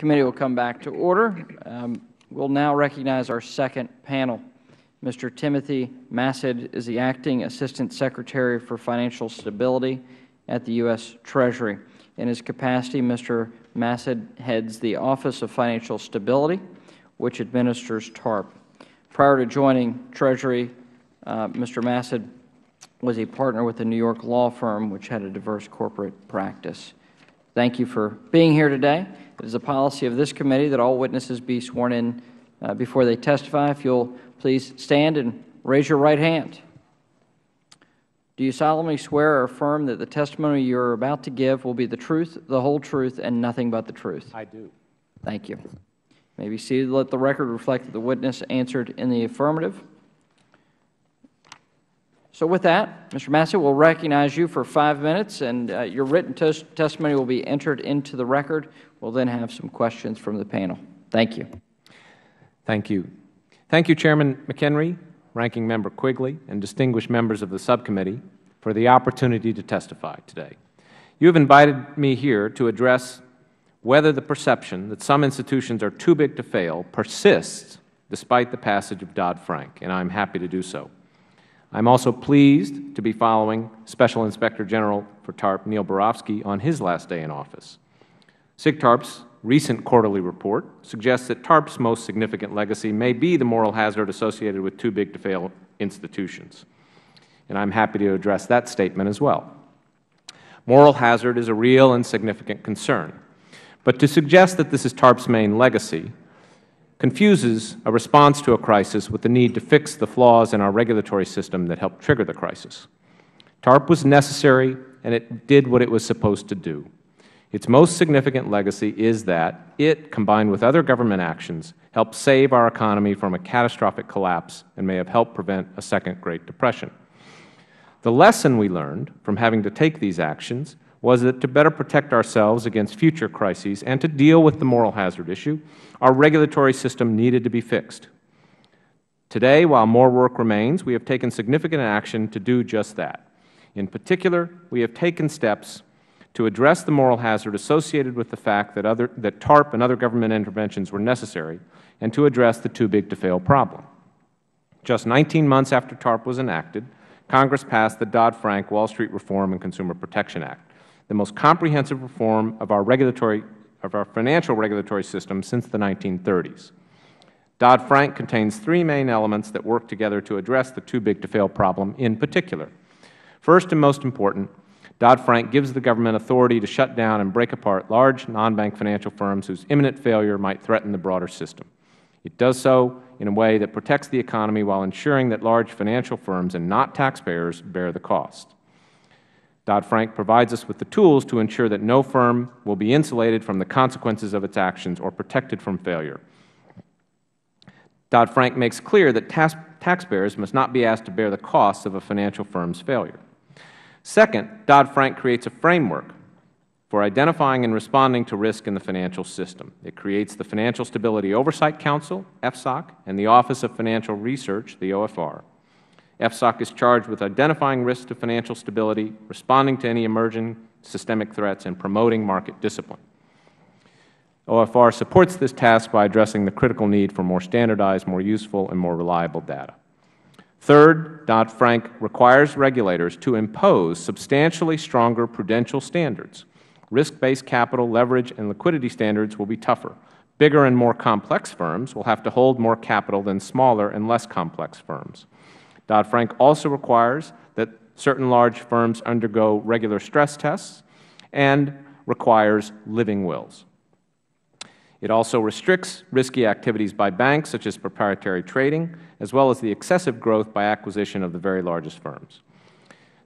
committee will come back to order. Um, we'll now recognize our second panel. Mr. Timothy Massad is the Acting Assistant Secretary for Financial Stability at the U.S. Treasury. In his capacity, Mr. Massad heads the Office of Financial Stability, which administers TARP. Prior to joining Treasury, uh, Mr. Massad was a partner with a New York law firm which had a diverse corporate practice. Thank you for being here today. It is a policy of this committee that all witnesses be sworn in uh, before they testify. If you'll please stand and raise your right hand. Do you solemnly swear or affirm that the testimony you are about to give will be the truth, the whole truth, and nothing but the truth? I do. Thank you. you may be seated. Let the record reflect that the witness answered in the affirmative. So with that, Mr. Massad, we'll recognize you for five minutes, and uh, your written tes testimony will be entered into the record. We'll then have some questions from the panel. Thank you. Thank you. Thank you, Chairman McHenry, Ranking Member Quigley, and distinguished members of the subcommittee for the opportunity to testify today. You have invited me here to address whether the perception that some institutions are too big to fail persists despite the passage of Dodd-Frank, and I am happy to do so. I am also pleased to be following Special Inspector General for TARP Neil Barofsky on his last day in office. SIGTARP's recent quarterly report suggests that TARP's most significant legacy may be the moral hazard associated with too big to fail institutions, and I am happy to address that statement as well. Moral hazard is a real and significant concern, but to suggest that this is TARP's main legacy confuses a response to a crisis with the need to fix the flaws in our regulatory system that helped trigger the crisis. TARP was necessary, and it did what it was supposed to do. Its most significant legacy is that it, combined with other government actions, helped save our economy from a catastrophic collapse and may have helped prevent a second Great Depression. The lesson we learned from having to take these actions was that to better protect ourselves against future crises and to deal with the moral hazard issue, our regulatory system needed to be fixed. Today, while more work remains, we have taken significant action to do just that. In particular, we have taken steps to address the moral hazard associated with the fact that, other, that TARP and other government interventions were necessary and to address the too big to fail problem. Just 19 months after TARP was enacted, Congress passed the Dodd-Frank Wall Street Reform and Consumer Protection Act the most comprehensive reform of our regulatory of our financial regulatory system since the 1930s. Dodd-Frank contains three main elements that work together to address the too big to fail problem in particular. First and most important, Dodd-Frank gives the government authority to shut down and break apart large non-bank financial firms whose imminent failure might threaten the broader system. It does so in a way that protects the economy while ensuring that large financial firms and not taxpayers bear the cost. Dodd-Frank provides us with the tools to ensure that no firm will be insulated from the consequences of its actions or protected from failure. Dodd-Frank makes clear that taxpayers must not be asked to bear the costs of a financial firm's failure. Second, Dodd-Frank creates a framework for identifying and responding to risk in the financial system. It creates the Financial Stability Oversight Council, FSOC, and the Office of Financial Research, the OFR. FSOC is charged with identifying risks to financial stability, responding to any emerging systemic threats, and promoting market discipline. OFR supports this task by addressing the critical need for more standardized, more useful, and more reliable data. Third, Dodd-Frank requires regulators to impose substantially stronger prudential standards. Risk-based capital, leverage, and liquidity standards will be tougher. Bigger and more complex firms will have to hold more capital than smaller and less complex firms. Dodd-Frank also requires that certain large firms undergo regular stress tests and requires living wills. It also restricts risky activities by banks, such as proprietary trading, as well as the excessive growth by acquisition of the very largest firms.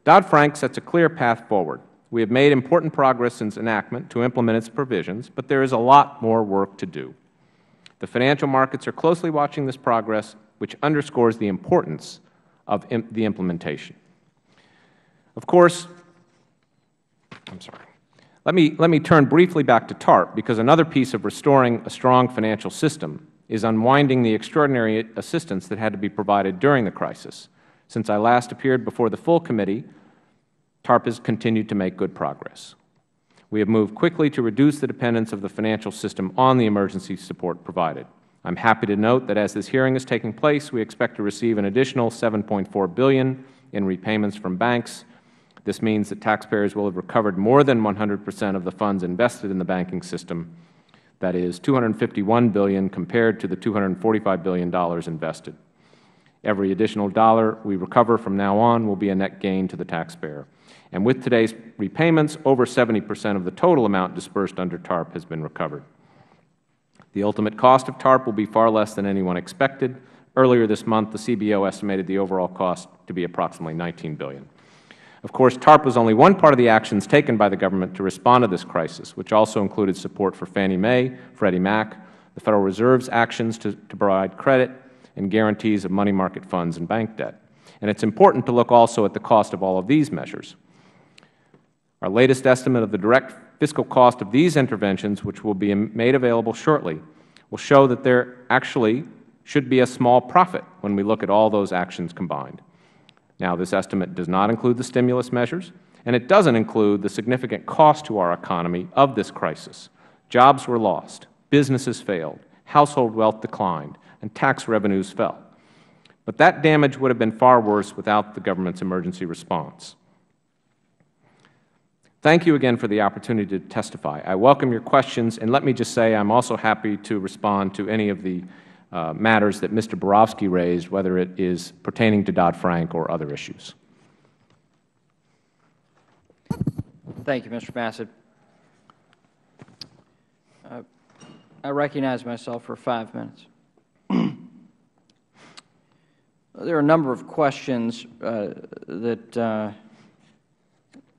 Dodd-Frank sets a clear path forward. We have made important progress since enactment to implement its provisions, but there is a lot more work to do. The financial markets are closely watching this progress, which underscores the importance of the implementation. Of course, I'm sorry. Let me, let me turn briefly back to TARP, because another piece of restoring a strong financial system is unwinding the extraordinary assistance that had to be provided during the crisis. Since I last appeared before the full committee, TARP has continued to make good progress. we have moved quickly to reduce the dependence of the financial system on the emergency support provided. I am happy to note that as this hearing is taking place, we expect to receive an additional $7.4 billion in repayments from banks. This means that taxpayers will have recovered more than 100 percent of the funds invested in the banking system, that is, 251 billion compared to the $245 billion invested. Every additional dollar we recover from now on will be a net gain to the taxpayer. And with today's repayments, over 70 percent of the total amount disbursed under TARP has been recovered. The ultimate cost of TARP will be far less than anyone expected. Earlier this month, the CBO estimated the overall cost to be approximately 19 billion. Of course, TARP was only one part of the actions taken by the government to respond to this crisis, which also included support for Fannie Mae, Freddie Mac, the Federal Reserve's actions to, to provide credit, and guarantees of money market funds and bank debt. And it is important to look also at the cost of all of these measures. Our latest estimate of the direct fiscal cost of these interventions, which will be made available shortly, will show that there actually should be a small profit when we look at all those actions combined. Now, this estimate does not include the stimulus measures, and it doesn't include the significant cost to our economy of this crisis. Jobs were lost, businesses failed, household wealth declined, and tax revenues fell. But that damage would have been far worse without the government's emergency response. Thank you again for the opportunity to testify. I welcome your questions, and let me just say I am also happy to respond to any of the uh, matters that Mr. Barofsky raised, whether it is pertaining to Dodd-Frank or other issues. Thank you, Mr. Massad. Uh, I recognize myself for five minutes. there are a number of questions uh, that uh,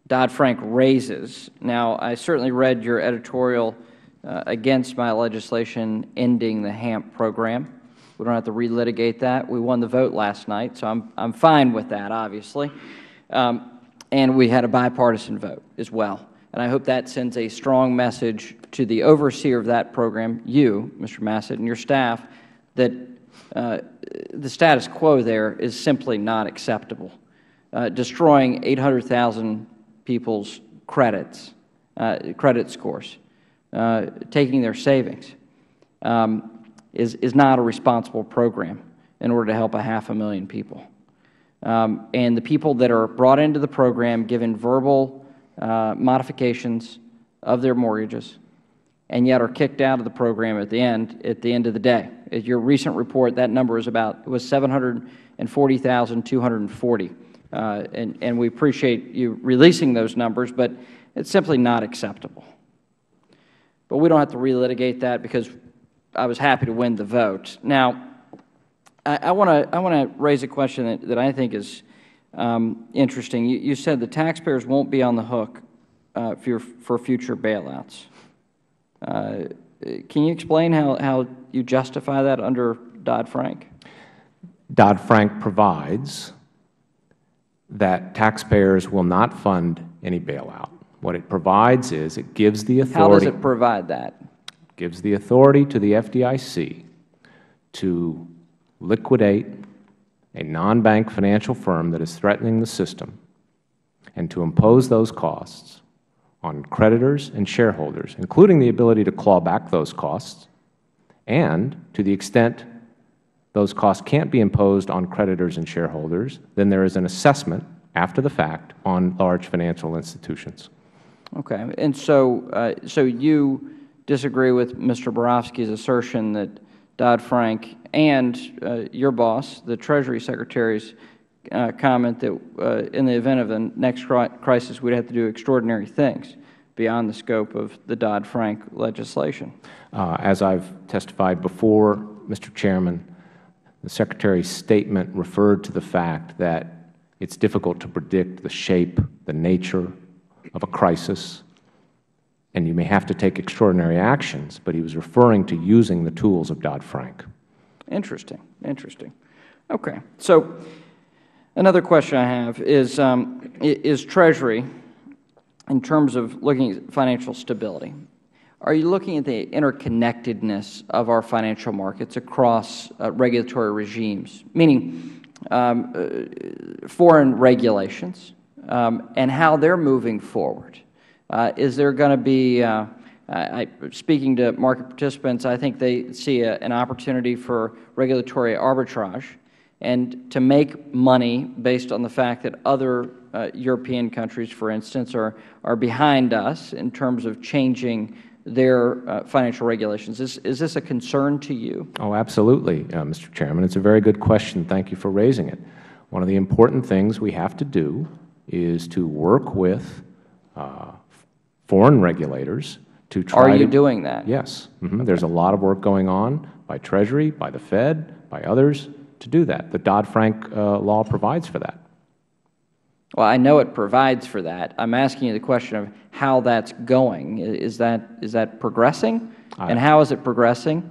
Dodd-Frank raises. Now, I certainly read your editorial uh, against my legislation ending the HAMP program. We don't have to relitigate that. We won the vote last night, so I'm, I'm fine with that, obviously. Um, and we had a bipartisan vote as well. And I hope that sends a strong message to the overseer of that program, you, Mr. Massad, and your staff, that uh, the status quo there is simply not acceptable. Uh, destroying 800,000 people's credits, uh, credit scores, uh, taking their savings, um, is, is not a responsible program in order to help a half a million people. Um, and the people that are brought into the program given verbal uh, modifications of their mortgages and yet are kicked out of the program at the end at the end of the day. Your recent report, that number is about was 740,240. Uh, and, and we appreciate you releasing those numbers, but it's simply not acceptable. But we don't have to relitigate that because I was happy to win the vote. Now, I want to I want to raise a question that, that I think is um, interesting. You, you, said the taxpayers won't be on the hook uh, for, for future bailouts. Uh, can you explain how, how you justify that under Dodd-Frank? Dodd-Frank provides that taxpayers will not fund any bailout. What it provides is it gives the authority. How does it provide that? Gives the authority to the FDIC to liquidate a non-bank financial firm that is threatening the system and to impose those costs on creditors and shareholders, including the ability to claw back those costs, and to the extent those costs can't be imposed on creditors and shareholders, then there is an assessment after the fact on large financial institutions. Okay. And so, uh, so you disagree with Mr. Barofsky's assertion that Dodd-Frank and uh, your boss, the Treasury Secretary's uh, comment that uh, in the event of the next crisis, we'd have to do extraordinary things beyond the scope of the Dodd-Frank legislation. Uh, as I've testified before, Mr. Chairman, the Secretary's statement referred to the fact that it's difficult to predict the shape, the nature of a crisis, and you may have to take extraordinary actions, but he was referring to using the tools of Dodd-Frank. Interesting. Interesting. Okay. So another question I have is, um, is Treasury, in terms of looking at financial stability, are you looking at the interconnectedness of our financial markets across uh, regulatory regimes, meaning um, uh, foreign regulations um, and how they are moving forward? Uh, is there going to be, uh, I, speaking to market participants, I think they see a, an opportunity for regulatory arbitrage and to make money based on the fact that other uh, European countries, for instance, are, are behind us in terms of changing their uh, financial regulations. Is, is this a concern to you? Oh, absolutely, uh, Mr. Chairman. It's a very good question. Thank you for raising it. One of the important things we have to do is to work with uh, foreign regulators to try Are you to, doing that? Yes. Mm -hmm. There's a lot of work going on by Treasury, by the Fed, by others to do that. The Dodd-Frank uh, law provides for that. Well, I know it provides for that. I'm asking you the question of how that's going. Is that, is that progressing? And how is it progressing?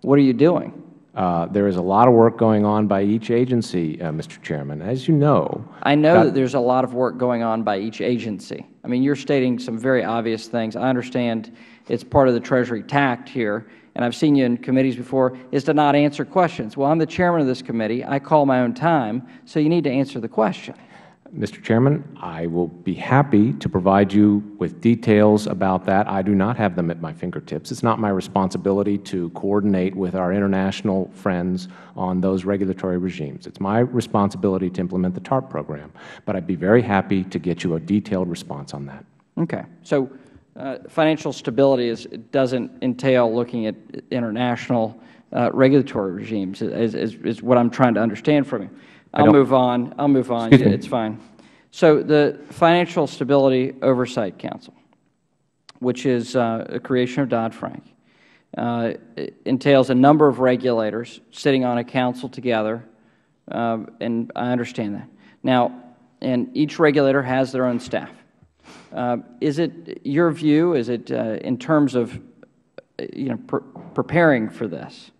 What are you doing? Uh, there is a lot of work going on by each agency, uh, Mr. Chairman. As you know, I know that there's a lot of work going on by each agency. I mean, you're stating some very obvious things. I understand it's part of the Treasury tact here, and I've seen you in committees before, is to not answer questions. Well, I'm the chairman of this committee. I call my own time, so you need to answer the question. Mr. Chairman, I will be happy to provide you with details about that. I do not have them at my fingertips. It is not my responsibility to coordinate with our international friends on those regulatory regimes. It is my responsibility to implement the TARP program. But I would be very happy to get you a detailed response on that. Okay. So uh, financial stability is, doesn't entail looking at international uh, regulatory regimes, is, is, is what I am trying to understand from you. I'll move on. I'll move on. Excuse it's fine. So the Financial Stability Oversight Council, which is uh, a creation of Dodd-Frank, uh, entails a number of regulators sitting on a council together, uh, and I understand that. Now, and each regulator has their own staff. Uh, is it your view, is it uh, in terms of you know, pre preparing for this,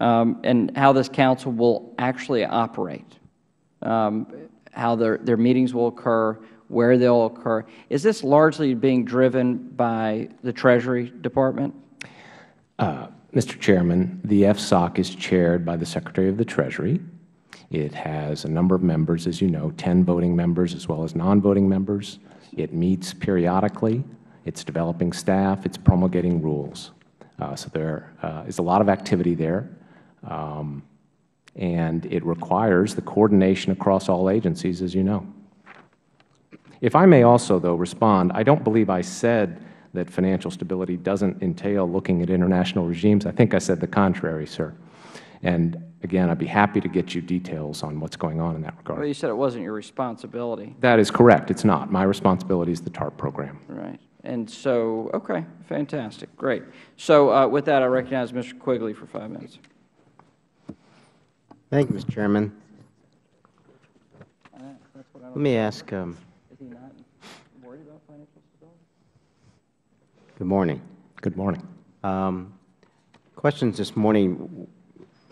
um, and how this council will actually operate? Um, how their, their meetings will occur, where they will occur. Is this largely being driven by the Treasury Department? Uh, Mr. Chairman, the FSOC is chaired by the Secretary of the Treasury. It has a number of members, as you know, 10 voting members as well as non-voting members. It meets periodically. It's developing staff. It's promulgating rules. Uh, so there uh, is a lot of activity there. Um, and it requires the coordination across all agencies, as you know. If I may also, though, respond, I don't believe I said that financial stability doesn't entail looking at international regimes. I think I said the contrary, sir. And again, I'd be happy to get you details on what's going on in that regard. Well, you said it wasn't your responsibility. That is correct. It's not. My responsibility is the TARP program. Right. And so, okay, fantastic, great. So uh, with that, I recognize Mr. Quigley for five minutes. Thank you, Mr. Chairman. Let me ask. Um, good morning. Good morning. Um, questions this morning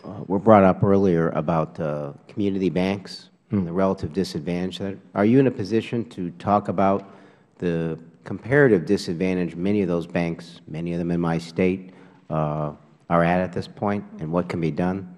uh, were brought up earlier about uh, community banks hmm. and the relative disadvantage. That, are you in a position to talk about the comparative disadvantage many of those banks, many of them in my State, uh, are at at this point and what can be done?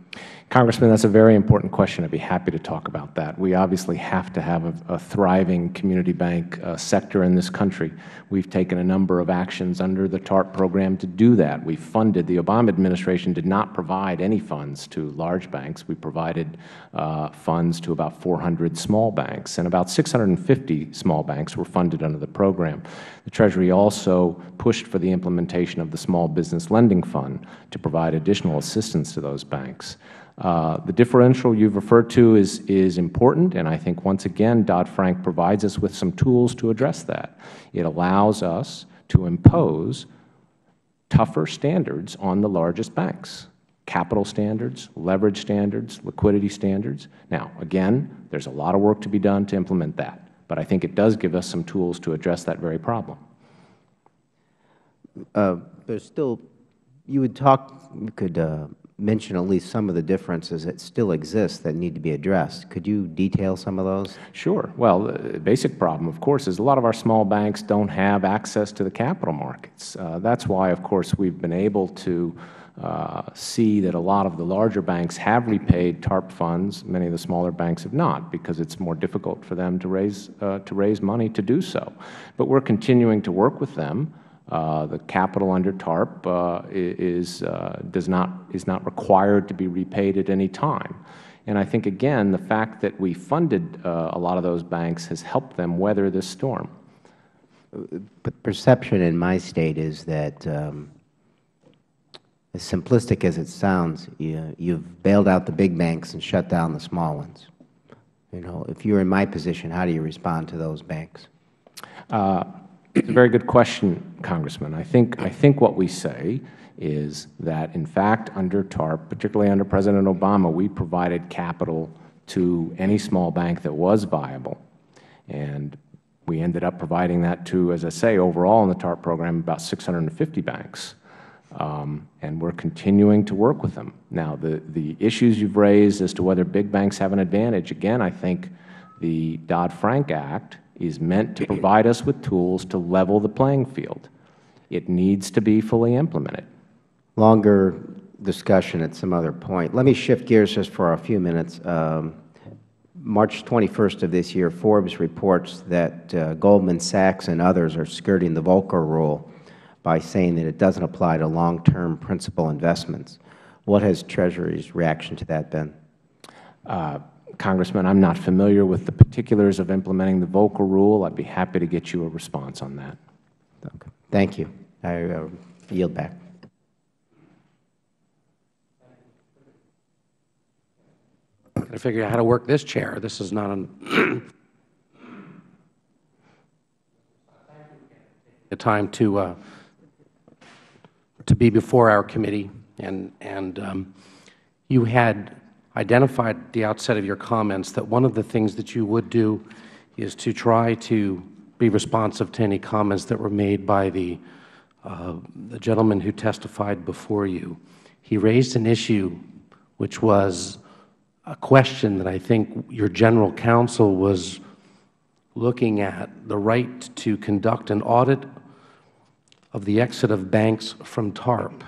Congressman, that's a very important question. I'd be happy to talk about that. We obviously have to have a, a thriving community bank uh, sector in this country. We've taken a number of actions under the TARP program to do that. We funded, the Obama administration did not provide any funds to large banks. We provided uh, funds to about 400 small banks, and about 650 small banks were funded under the program. The Treasury also pushed for the implementation of the Small Business Lending Fund to provide additional assistance to those banks. Uh, the differential you have referred to is, is important, and I think once again Dodd-Frank provides us with some tools to address that. It allows us to impose tougher standards on the largest banks, capital standards, leverage standards, liquidity standards. Now, again, there is a lot of work to be done to implement that, but I think it does give us some tools to address that very problem. Uh, there's still, you would talk, you could uh, mention at least some of the differences that still exist that need to be addressed. Could you detail some of those? Sure. Well, the basic problem, of course, is a lot of our small banks don't have access to the capital markets. Uh, that's why, of course, we've been able to uh, see that a lot of the larger banks have repaid TARP funds. Many of the smaller banks have not because it's more difficult for them to raise, uh, to raise money to do so. But we're continuing to work with them. Uh, the capital under TARP uh, is, uh, does not, is not required to be repaid at any time. And I think, again, the fact that we funded uh, a lot of those banks has helped them weather this storm. But perception in my State is that, um, as simplistic as it sounds, you, you've bailed out the big banks and shut down the small ones. You know, if you're in my position, how do you respond to those banks? Uh, it's a very good question, Congressman. I think, I think what we say is that, in fact, under TARP, particularly under President Obama, we provided capital to any small bank that was viable. And we ended up providing that to, as I say, overall in the TARP program, about 650 banks. Um, and we are continuing to work with them. Now, the, the issues you have raised as to whether big banks have an advantage, again, I think the Dodd-Frank Act is meant to provide us with tools to level the playing field. It needs to be fully implemented. Longer discussion at some other point. Let me shift gears just for a few minutes. Um, March 21st of this year, Forbes reports that uh, Goldman Sachs and others are skirting the Volcker rule by saying that it doesn't apply to long-term principal investments. What has Treasury's reaction to that been? Uh, Congressman, I am not familiar with the particulars of implementing the Volcker Rule. I would be happy to get you a response on that. Okay. Thank you. I uh, yield back. Got to figure out how to work this chair. This is not an a time to uh, to be before our committee, and and um, you had identified at the outset of your comments that one of the things that you would do is to try to be responsive to any comments that were made by the, uh, the gentleman who testified before you. He raised an issue which was a question that I think your general counsel was looking at, the right to conduct an audit of the exit of banks from TARP.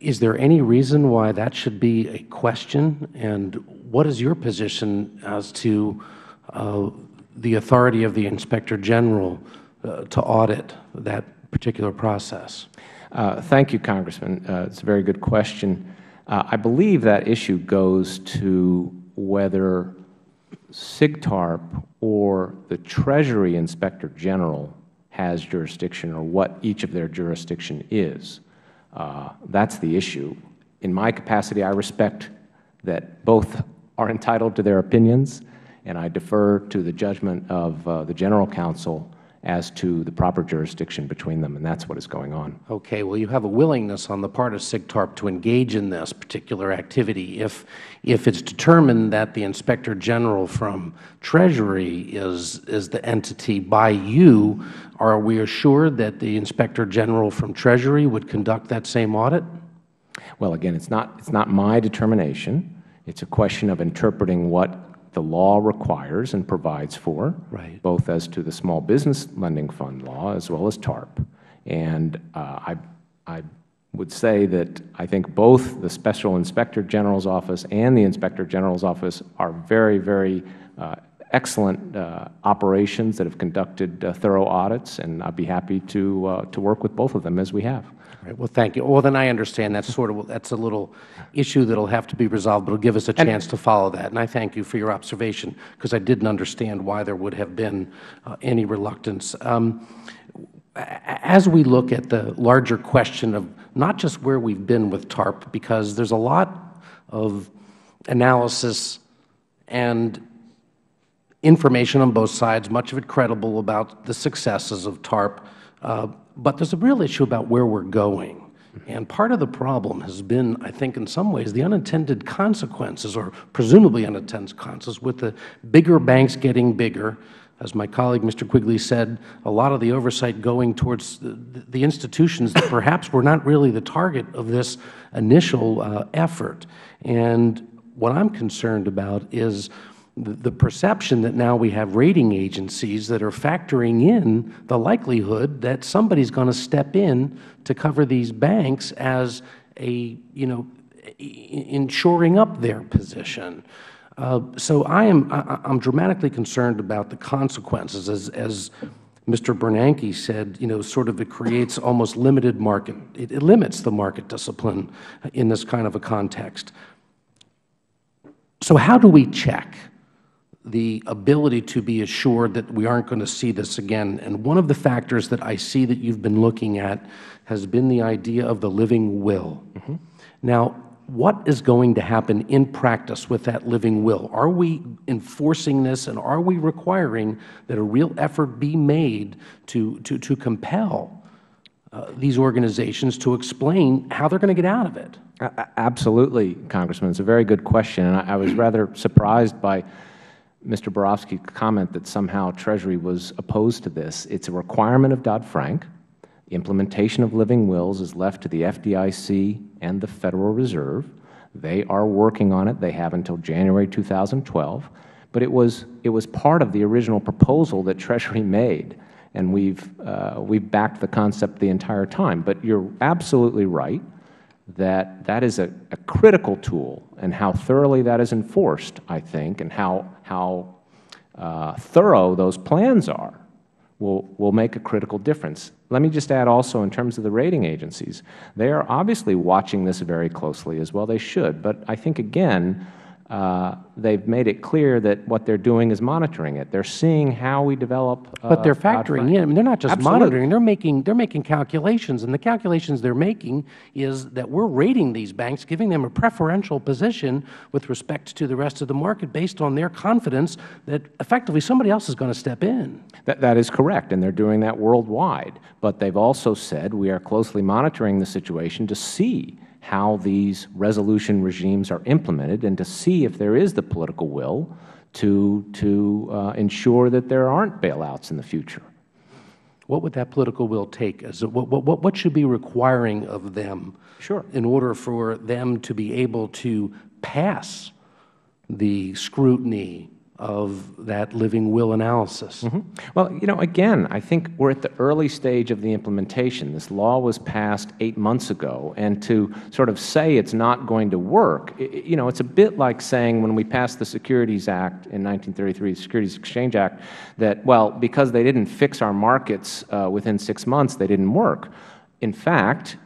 Is there any reason why that should be a question? And what is your position as to uh, the authority of the Inspector General uh, to audit that particular process? Uh, thank you, Congressman. Uh, it's a very good question. Uh, I believe that issue goes to whether SIGTARP or the Treasury Inspector General has jurisdiction or what each of their jurisdiction is. Uh, that is the issue. In my capacity, I respect that both are entitled to their opinions, and I defer to the judgment of uh, the General Counsel as to the proper jurisdiction between them, and that is what is going on. Okay. Well, you have a willingness on the part of SIGTARP to engage in this particular activity. If, if it's determined that the Inspector General from Treasury is, is the entity by you, are we assured that the Inspector General from Treasury would conduct that same audit? Well, again, it's not, it's not my determination. It's a question of interpreting what the law requires and provides for, right. both as to the Small Business Lending Fund law as well as TARP. And uh, I, I would say that I think both the Special Inspector General's Office and the Inspector General's Office are very, very uh, excellent uh, operations that have conducted uh, thorough audits, and I'd be happy to, uh, to work with both of them as we have. Right. Well, thank you. Well, then I understand that's sort of that's a little issue that will have to be resolved, but it'll give us a chance to follow that. And I thank you for your observation because I didn't understand why there would have been uh, any reluctance. Um, as we look at the larger question of not just where we've been with TARP, because there's a lot of analysis and information on both sides, much of it credible about the successes of TARP. Uh, but there's a real issue about where we're going. And part of the problem has been, I think, in some ways, the unintended consequences, or presumably unintended consequences, with the bigger banks getting bigger. As my colleague, Mr. Quigley, said, a lot of the oversight going towards the, the institutions that perhaps were not really the target of this initial uh, effort. And what I'm concerned about is the perception that now we have rating agencies that are factoring in the likelihood that somebody is going to step in to cover these banks as a, you know, in shoring up their position. Uh, so I am I, I'm dramatically concerned about the consequences, as, as Mr. Bernanke said, you know, sort of it creates almost limited market, it, it limits the market discipline in this kind of a context. So how do we check the ability to be assured that we aren't going to see this again? And one of the factors that I see that you've been looking at has been the idea of the living will. Mm-hmm. Now, what is going to happen in practice with that living will? Are we enforcing this and are we requiring that a real effort be made to, to, to compel uh, these organizations to explain how they are going to get out of it? Absolutely, Congressman. It's a very good question. And I, I was rather surprised by Mr. Barofsky's comment that somehow Treasury was opposed to this. It's a requirement of Dodd-Frank. The implementation of living wills is left to the FDIC and the Federal Reserve. They are working on it. They have until January 2012. But it was, it was part of the original proposal that Treasury made, and we've, uh, we've backed the concept the entire time. But you're absolutely right that that is a, a critical tool, and how thoroughly that is enforced, I think, and how, how uh, thorough those plans are will, will make a critical difference. Let me just add also in terms of the rating agencies, they are obviously watching this very closely as well. They should. But I think, again, they've made it clear that what they're doing is monitoring it. They're seeing how we develop. Uh, but they're factoring in. I mean, they're not just Absolutely. monitoring. They're making they're making calculations, and the calculations they're making is that we're rating these banks, giving them a preferential position with respect to the rest of the market, based on their confidence that effectively somebody else is going to step in. That that is correct, and they're doing that worldwide. But they've also said we are closely monitoring the situation to see how these resolution regimes are implemented and to see if there is the political will to, to uh, ensure that there aren't bailouts in the future. What would that political will take? As what, what, what should be requiring of them sure. in order for them to be able to pass the scrutiny of that living will analysis? Mm -hmm. Well, you know, again, I think we're at the early stage of the implementation. This law was passed eight months ago, and to sort of say it's not going to work, it, you know, it's a bit like saying when we passed the Securities Act in 1933, the Securities Exchange Act, that, well, because they didn't fix our markets uh, within six months, they didn't work. In fact,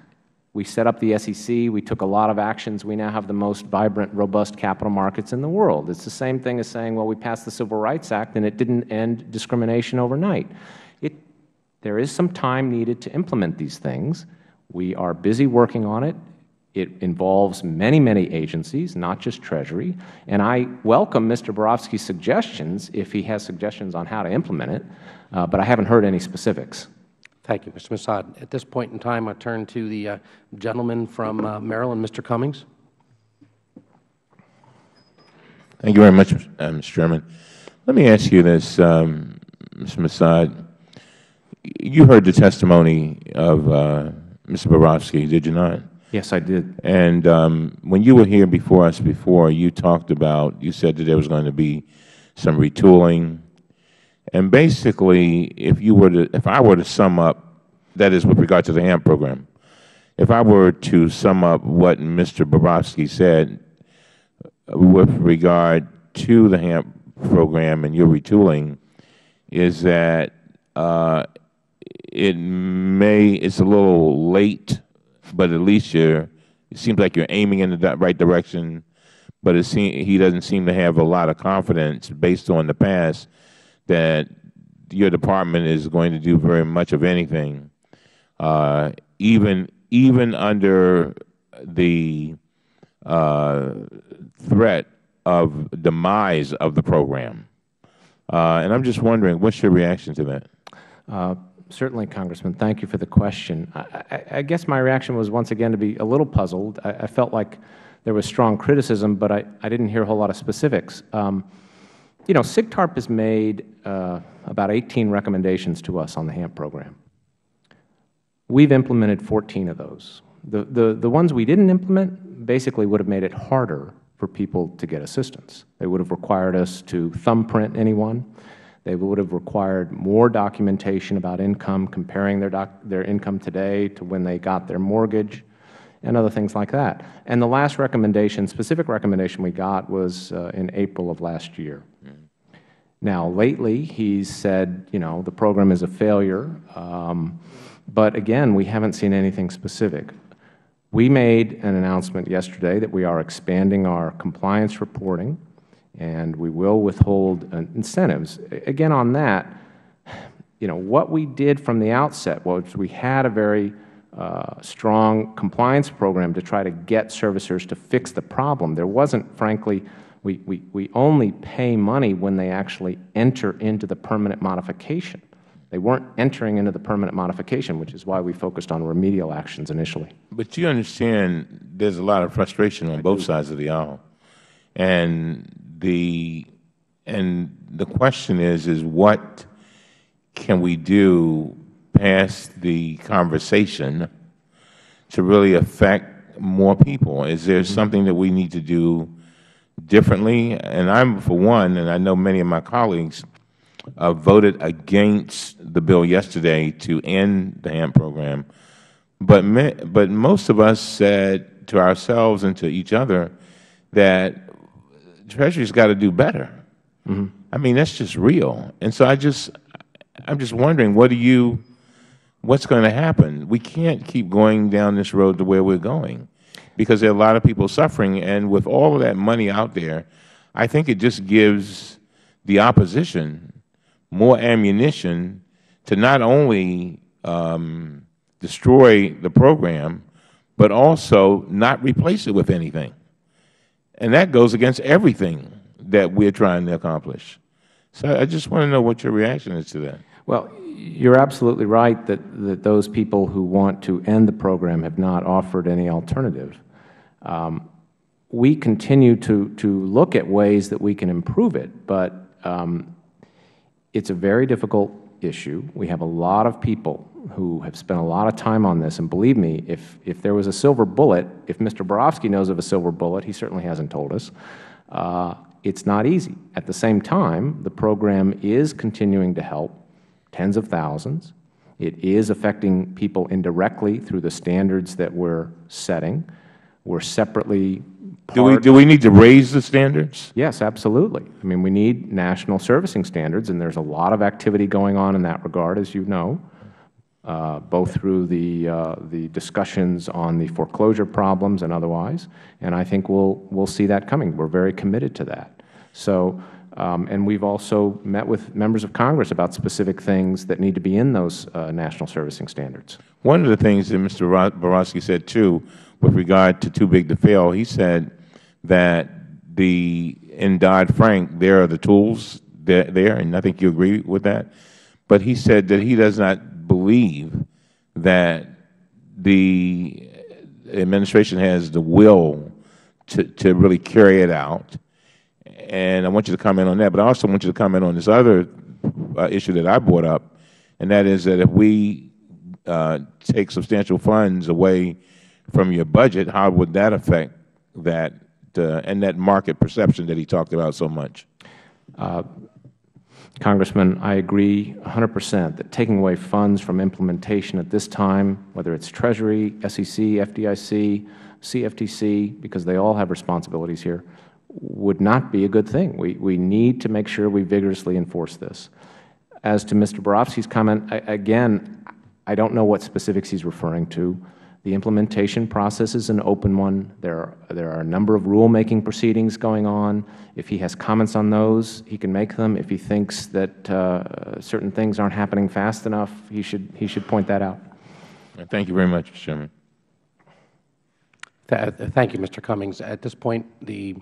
we set up the SEC. We took a lot of actions. We now have the most vibrant, robust capital markets in the world. It's the same thing as saying, well, we passed the Civil Rights Act and it didn't end discrimination overnight. It, there is some time needed to implement these things. We are busy working on it. It involves many, many agencies, not just Treasury. And I welcome Mr. Barofsky's suggestions if he has suggestions on how to implement it, uh, but I haven't heard any specifics. Thank you, Mr. Massad. At this point in time, I turn to the uh, gentleman from uh, Maryland, Mr. Cummings. Thank you very much, uh, Mr. Chairman. Let me ask you this, um, Mr. Massad. You heard the testimony of uh, Mr. Barofsky, did you not? Yes, I did. And um, when you were here before us before, you talked about, you said that there was going to be some retooling, and basically, if you were to, if I were to sum up, that is with regard to the HAMP program, if I were to sum up what Mr. Barofsky said with regard to the HAMP program and your retooling, is that uh, it may, it's a little late, but at least you're, it seems like you're aiming in the right direction, but it seem, he doesn't seem to have a lot of confidence based on the past that your department is going to do very much of anything, uh, even even under the uh, threat of demise of the program. Uh, and I'm just wondering, what's your reaction to that? Uh, certainly, Congressman. Thank you for the question. I, I, I, guess my reaction was once again to be a little puzzled. I, I felt like there was strong criticism, but I, I didn't hear a whole lot of specifics. Um, you know, SIGTARP has made uh, about 18 recommendations to us on the HAMP program. We've implemented 14 of those. The, the, the ones we didn't implement basically would have made it harder for people to get assistance. They would have required us to thumbprint anyone. They would have required more documentation about income, comparing their, doc, their income today to when they got their mortgage. and other things like that. And the last recommendation, specific recommendation we got was uh, in April of last year. Now, lately, he's said, you know, the program is a failure. Um, but again, we haven't seen anything specific. We made an announcement yesterday that we are expanding our compliance reporting, and we will withhold uh, incentives. Again, on that, you know, what we did from the outset was we had a very uh, strong compliance program to try to get servicers to fix the problem. There wasn't, frankly, we, we, we only pay money when they actually enter into the permanent modification. They weren't entering into the permanent modification, which is why we focused on remedial actions initially. But you understand there's a lot of frustration on both sides of the aisle. And the, and the question is, is what can we do past the conversation to really affect more people? Is there mm-hmm. something that we need to do differently? And I'm, for one, and I know many of my colleagues, uh, voted against the bill yesterday to end the HAMP program. But, me, but most of us said to ourselves and to each other that Treasury's got to do better. I mean, that's just real. And so I just, I'm just wondering, what do you, what's going to happen? We can't keep going down this road to where we're going because there are a lot of people suffering. And with all of that money out there, I think it just gives the opposition more ammunition to not only um, destroy the program, but also not replace it with anything. And that goes against everything that we're trying to accomplish. So I just want to know what your reaction is to that. Well, you're absolutely right that, that those people who want to end the program have not offered any alternative. Um, we continue to, to look at ways that we can improve it, but um, it's a very difficult issue. We have a lot of people who have spent a lot of time on this, and believe me, if, if there was a silver bullet, if Mr. Barofsky knows of a silver bullet, he certainly hasn't told us, uh, it's not easy. At the same time, the program is continuing to help tens of thousands. It is affecting people indirectly through the standards that we're setting. We're separately Do we, do we need to raise the standards? Yes, absolutely. I mean, we need national servicing standards, and there's a lot of activity going on in that regard, as you know, uh, both through the, uh, the discussions on the foreclosure problems and otherwise, and I think we'll, we'll see that coming. We're very committed to that. So, um, and we've also met with members of Congress about specific things that need to be in those uh, national servicing standards. One of the things that Mr. Ro- Barofsky said, too, with regard to too big to fail, he said that the, in Dodd-Frank, there are the tools there, and I think you agree with that. But he said that he does not believe that the administration has the will to, to really carry it out. And I want you to comment on that. But I also want you to comment on this other uh, issue that I brought up, and that is that if we uh, take substantial funds away from your budget, how would that affect that uh, and that market perception that he talked about so much? Congressman, I agree 100 percent that taking away funds from implementation at this time, whether it's Treasury, SEC, FDIC, CFTC, because they all have responsibilities here, would not be a good thing. We, we need to make sure we vigorously enforce this. As to Mr. Barofsky's comment, I, again, I don't know what specifics he's referring to. The implementation process is an open one. There are, there are a number of rulemaking proceedings going on. If he has comments on those, he can make them. If he thinks that uh, certain things aren't happening fast enough, he should, he should point that out. Thank you very much, Mr. Chairman. Th- Thank you, Mr. Cummings. At this point, the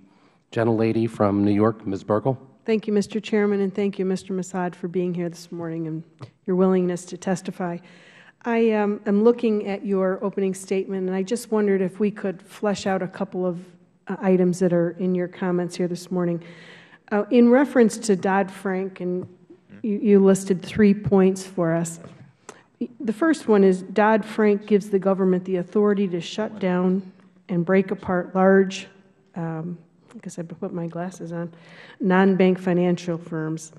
gentlelady from New York, Ms. Buerkle. Thank you, Mr. Chairman, and thank you, Mr. Massad, for being here this morning and your willingness to testify. I um, am looking at your opening statement, and I just wondered if we could flesh out a couple of uh, items that are in your comments here this morning. Uh, In reference to Dodd-Frank, and you you listed three points for us. The first one is Dodd-Frank gives the government the authority to shut down and break apart large um, I guess I put my glasses on, non-bank financial firms.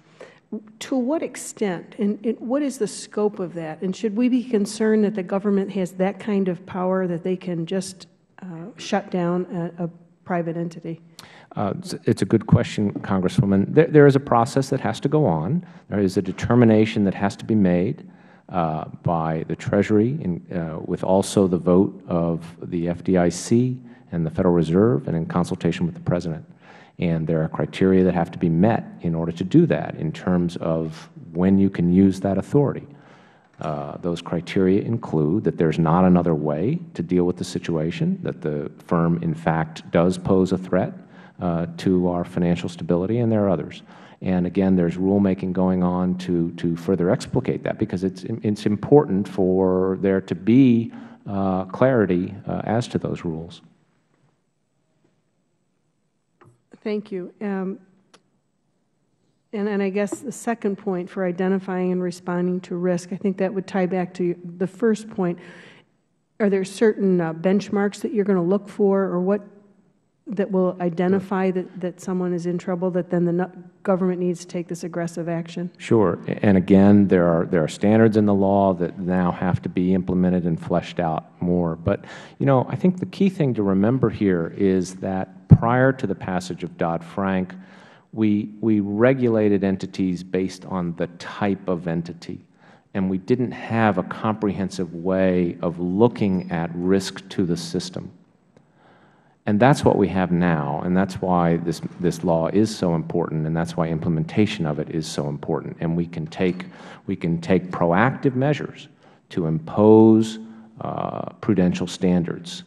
To what extent, and, and what is the scope of that? And should we be concerned that the government has that kind of power that they can just uh, shut down a, a private entity? Uh, it's, a good question, Congresswoman. There, there is a process that has to go on. There is a determination that has to be made uh, by the Treasury in, uh, with also the vote of the FDIC and the Federal Reserve and in consultation with the President. And there are criteria that have to be met in order to do that in terms of when you can use that authority. Uh, those criteria include that there is not another way to deal with the situation, that the firm, in fact, does pose a threat uh, to our financial stability, and there are others. And again, there's rulemaking going on to, to further explicate that because it's, it's important for there to be uh, clarity uh, as to those rules. Thank you. Um, and, and I guess the second point for identifying and responding to risk, I think that would tie back to the first point. Are there certain uh, benchmarks that you're going to look for, or what that will identify that, that someone is in trouble, that then the government needs to take this aggressive action? Sure. And again, there are, there are standards in the law that now have to be implemented and fleshed out more. But, you know, I think the key thing to remember here is that prior to the passage of Dodd-Frank, we, we regulated entities based on the type of entity. And we didn't have a comprehensive way of looking at risk to the system. And that's what we have now, and that's why this, this law is so important, and that's why implementation of it is so important. And we can take, we can take proactive measures to impose uh, prudential standards,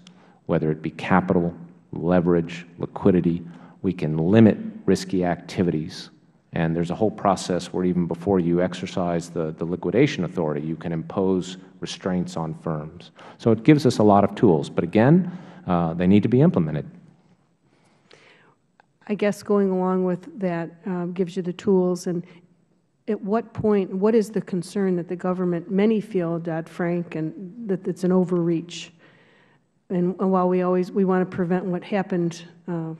whether it be capital, leverage, liquidity. We can limit risky activities. And there's a whole process where even before you exercise the, the liquidation authority, you can impose restraints on firms. So it gives us a lot of tools. But again, uh, they need to be implemented. I guess going along with that uh, gives you the tools. And at what point, what is the concern that the government, many feel, Dodd-Frank, and that it's an overreach? And, while we always, we want to prevent what happened, uh,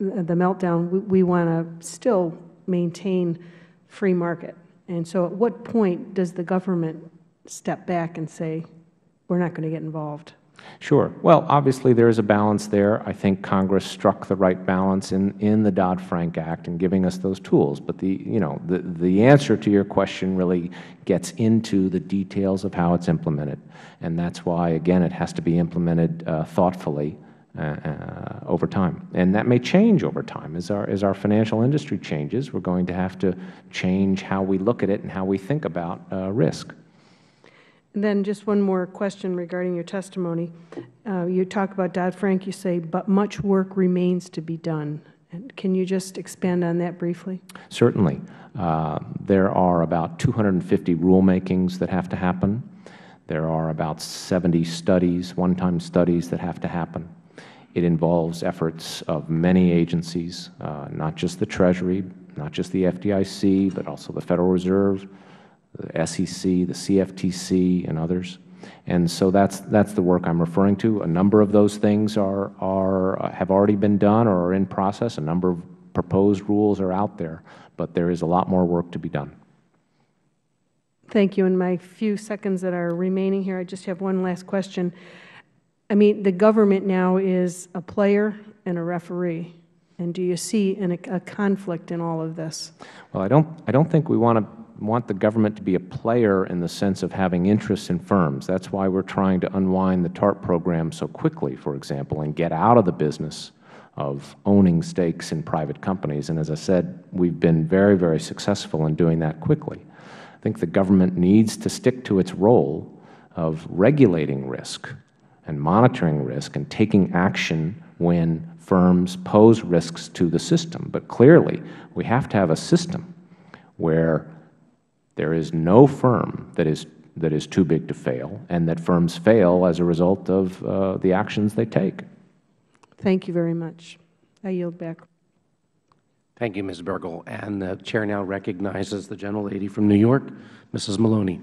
the meltdown, we, we want to still maintain free market. And so at what point does the government step back and say, we're not going to get involved? Sure. Well, obviously there is a balance there. I think Congress struck the right balance in, in the Dodd-Frank Act and giving us those tools. But the, you know, the, the answer to your question really gets into the details of how it's implemented. And that's why, again, it has to be implemented uh, thoughtfully uh, uh, over time. And that may change over time. As our, as our financial industry changes, we're going to have to change how we look at it and how we think about uh, risk. And then just one more question regarding your testimony. Uh, you talk about Dodd-Frank, you say, but much work remains to be done. And can you just expand on that briefly? Certainly. Uh, there are about 250 rulemakings that have to happen. There are about 70 studies, one-time studies that have to happen. It involves efforts of many agencies, uh, not just the Treasury, not just the FDIC, but also the Federal Reserve, the SEC, the CFTC, and others. And so that's, that's the work I'm referring to. A number of those things are, are, uh, have already been done or are in process. A number of proposed rules are out there, but there is a lot more work to be done. Thank you. In my few seconds that are remaining here, I just have one last question. I mean, the government now is a player and a referee. And do you see an, a conflict in all of this? Well, I don't, I don't think we want to want the government to be a player in the sense of having interests in firms. That's why we're trying to unwind the TARP program so quickly, for example, and get out of the business of owning stakes in private companies. And as I said, we've been very, very successful in doing that quickly. I think the government needs to stick to its role of regulating risk and monitoring risk and taking action when firms pose risks to the system. But clearly, we have to have a system where there is no firm that is, that is too big to fail, and that firms fail as a result of uh, the actions they take. Thank you very much. I yield back. Thank you, Ms. Buerkle. And the Chair now recognizes the gentlelady from New York, Mrs. Maloney.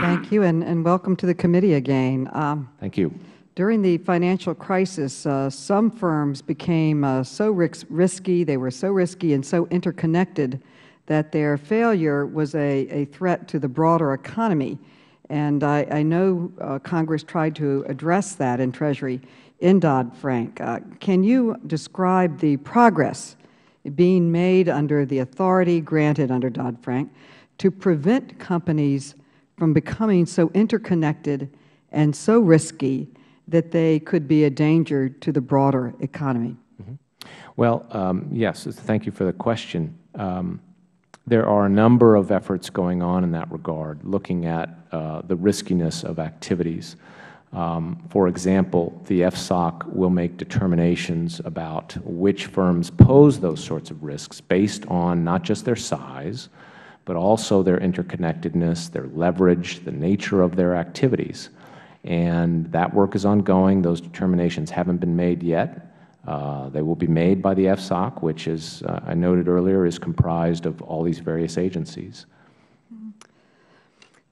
Thank you, and, and welcome to the committee again. Um, Thank you. During the financial crisis, uh, some firms became uh, so risky, they were so risky and so interconnected that their failure was a, a threat to the broader economy. And I, I know uh, Congress tried to address that in Treasury in Dodd-Frank. Uh, can you describe the progress being made under the authority granted under Dodd-Frank to prevent companies from becoming so interconnected and so risky that they could be a danger to the broader economy? Well, um, yes, thank you for the question. Um, there are a number of efforts going on in that regard, looking at uh, the riskiness of activities. Um, for example, the FSOC will make determinations about which firms pose those sorts of risks based on not just their size, but also their interconnectedness, their leverage, the nature of their activities. And that work is ongoing. Those determinations haven't been made yet. Uh, they will be made by the FSOC, which, as uh, I noted earlier, is comprised of all these various agencies.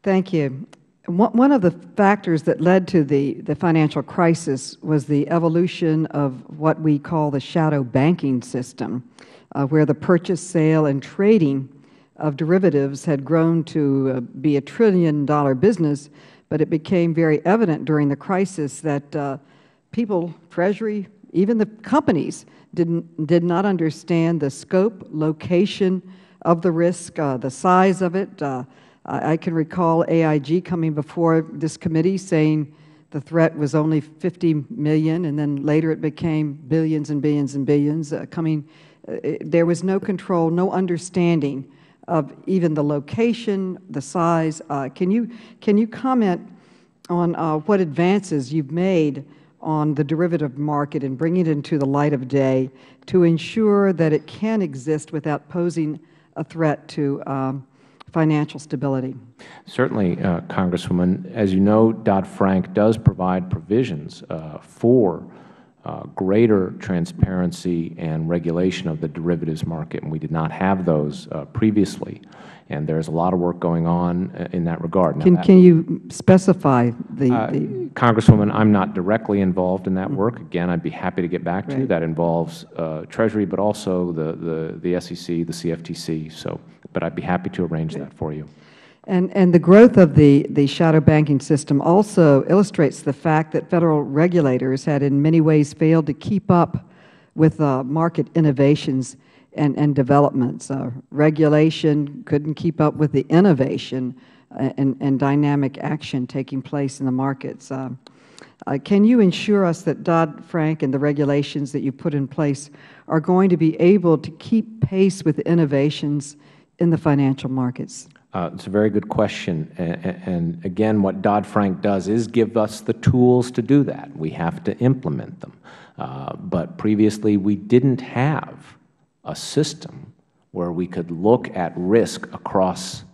Thank you. One of the factors that led to the, the financial crisis was the evolution of what we call the shadow banking system, uh, where the purchase, sale, and trading of derivatives had grown to uh, be a trillion-dollar business, but it became very evident during the crisis that uh, people, Treasury, even the companies, didn't, did not understand the scope, location of the risk, uh, the size of it, uh, I can recall AIG coming before this committee saying the threat was only 50 million, and then later it became billions and billions and billions uh, coming. Uh, there was no control, no understanding of even the location, the size. Uh, can you can you comment on uh, what advances you've made on the derivative market and bring it into the light of day to ensure that it can exist without posing a threat to um, financial stability. Certainly, uh, Congresswoman. As you know, Dodd-Frank does provide provisions uh, for uh, greater transparency and regulation of the derivatives market, and we did not have those uh, previously. And there is a lot of work going on uh, in that regard. Now, can, that, can you specify the, uh, the, Congresswoman, I'm not directly involved in that mm-hmm. work. Again, I'd be happy to get back to right. you. That involves Treasury, but also the, the, the SEC, the CFTC. So but I'd be happy to arrange that for you. And, and the growth of the, the shadow banking system also illustrates the fact that Federal regulators had in many ways failed to keep up with uh, market innovations and, and developments. Uh, regulation couldn't keep up with the innovation uh, and, and dynamic action taking place in the markets. Uh, uh, can you ensure us that Dodd-Frank and the regulations that you put in place are going to be able to keep pace with innovations in the financial markets? Uh, it's a very good question. And, and again, what Dodd-Frank does is give us the tools to do that. We have to implement them. Uh, but previously, we didn't have a system where we could look at risk across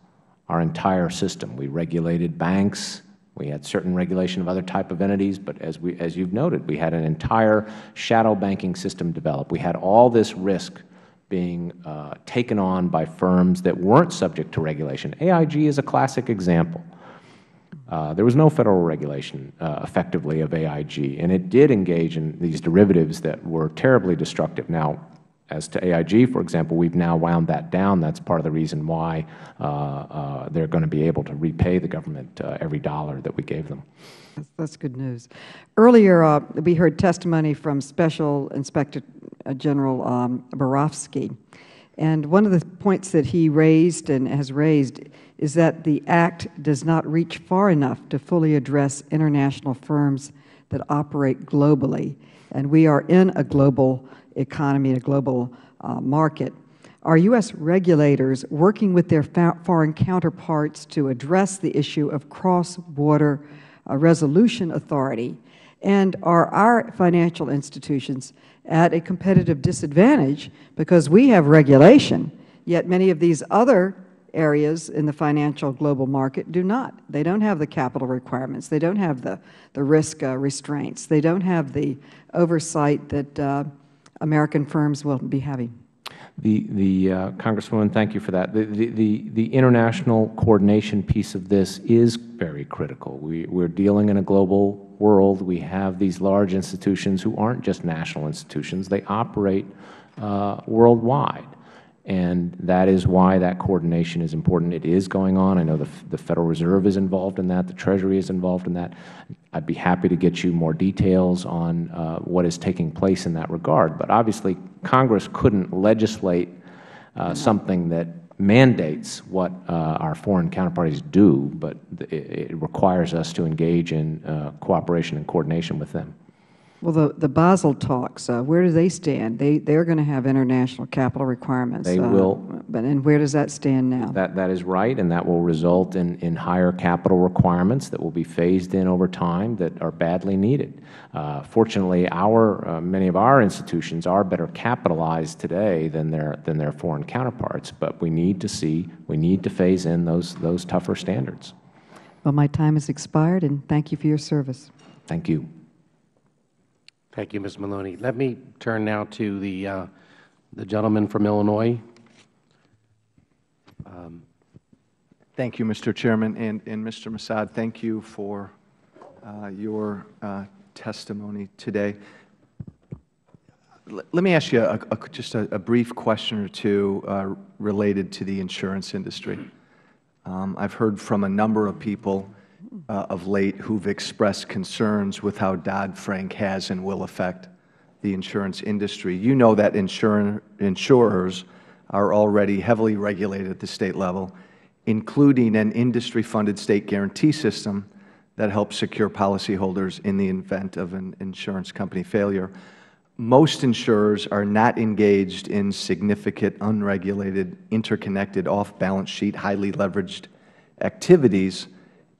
our entire system. We regulated banks. We had certain regulation of other type of entities, but as, we, as you've noted, we had an entire shadow banking system developed. We had all this risk being uh, taken on by firms that weren't subject to regulation. AIG is a classic example. Uh, there was no Federal regulation uh, effectively of AIG, and it did engage in these derivatives that were terribly destructive. Now, as to AIG, for example, we have now wound that down. That is part of the reason why uh, uh, they are going to be able to repay the government uh, every dollar that we gave them. That's good news. Earlier, uh, we heard testimony from Special Inspector General um, Barofsky, and one of the points that he raised and has raised is that the Act does not reach far enough to fully address international firms that operate globally, and we are in a global economy, a global uh, market. Are U.S. regulators working with their foreign counterparts to address the issue of cross-border a resolution authority, and are our financial institutions at a competitive disadvantage because we have regulation, yet many of these other areas in the financial global market do not. They don't have the capital requirements. They don't have the, the risk uh, restraints. They don't have the oversight that uh, American firms will be having. The, the uh, Congresswoman, thank you for that. The, the, the, international coordination piece of this is very critical. We, we're dealing in a global world. We have these large institutions who aren't just national institutions. They operate uh, worldwide. and that is why that coordination is important. It is going on. I know the, the Federal Reserve is involved in that. The Treasury is involved in that. I'd be happy to get you more details on uh, what is taking place in that regard. But obviously, Congress couldn't legislate uh, something that mandates what uh, our foreign counterparties do, but it, it requires us to engage in uh, cooperation and coordination with them. Well, the, the Basel talks, uh, where do they stand? They, they're going to have international capital requirements. They uh, will. But, and where does that stand now? That, that is right, and that will result in, in higher capital requirements that will be phased in over time that are badly needed. Uh, fortunately, our, uh, many of our institutions are better capitalized today than their, than their foreign counterparts, but we need to see, we need to phase in those, those tougher standards. Well, my time has expired, and thank you for your service. Thank you. Thank you, Ms. Maloney. Let me turn now to the, uh, the gentleman from Illinois. Um, Thank you, Mr. Chairman. And, and Mr. Massad, thank you for uh, your uh, testimony today. L let me ask you a, a, just a, a, brief question or two uh, related to the insurance industry. Um, I've heard from a number of people uh, of late who've expressed concerns with how Dodd-Frank has and will affect the insurance industry. You know that insur insurers are already heavily regulated at the State level including an industry-funded state guarantee system that helps secure policyholders in the event of an insurance company failure. Most insurers are not engaged in significant, unregulated, interconnected, off-balance sheet, highly leveraged activities,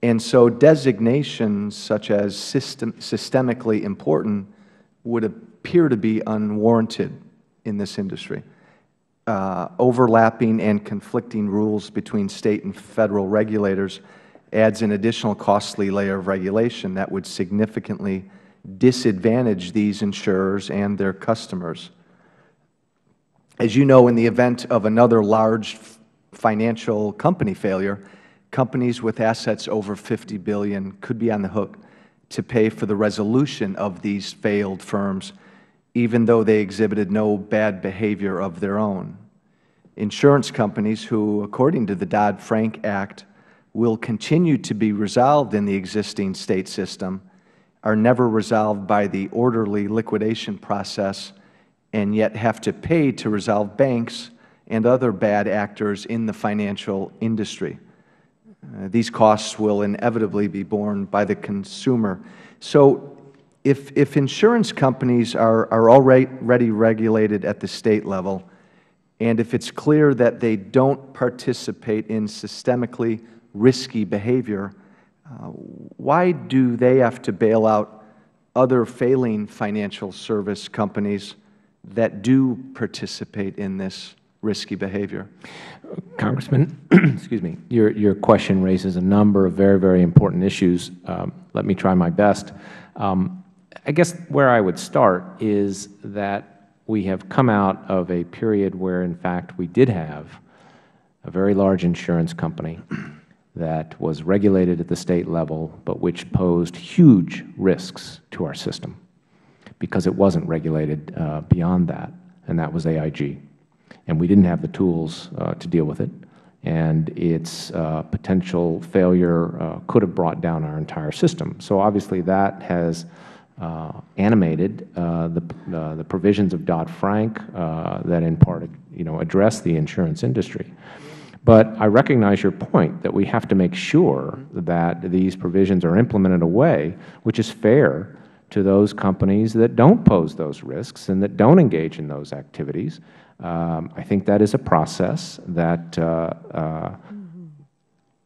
and so designations such as system, systemically important would appear to be unwarranted in this industry uh, overlapping and conflicting rules between State and Federal regulators adds an additional costly layer of regulation that would significantly disadvantage these insurers and their customers. As you know, in the event of another large financial company failure, companies with assets over 50 billion could be on the hook to pay for the resolution of these failed firms even though they exhibited no bad behavior of their own. Insurance companies who, according to the Dodd-Frank Act, will continue to be resolved in the existing State system are never resolved by the orderly liquidation process and yet have to pay to resolve banks and other bad actors in the financial industry. Uh, these costs will inevitably be borne by the consumer. So if, if insurance companies are, are already regulated at the State level, and if it's clear that they don't participate in systemically risky behavior, uh, why do they have to bail out other failing financial service companies that do participate in this risky behavior? Congressman, excuse me, your, your question raises a number of very, very important issues. Um, let me try my best. Um, I guess where I would start is that we have come out of a period where, in fact, we did have a very large insurance company that was regulated at the State level, but which posed huge risks to our system because it wasn't regulated uh, beyond that, and that was AIG. And we didn't have the tools uh, to deal with it, and its uh, potential failure uh, could have brought down our entire system. So obviously that has animated the, the provisions of Dodd-Frank that in part you know, address the insurance industry. But I recognize your point that we have to make sure that these provisions are implemented in a way which is fair to those companies that don't pose those risks and that don't engage in those activities. Um, I think that is a process that uh, uh,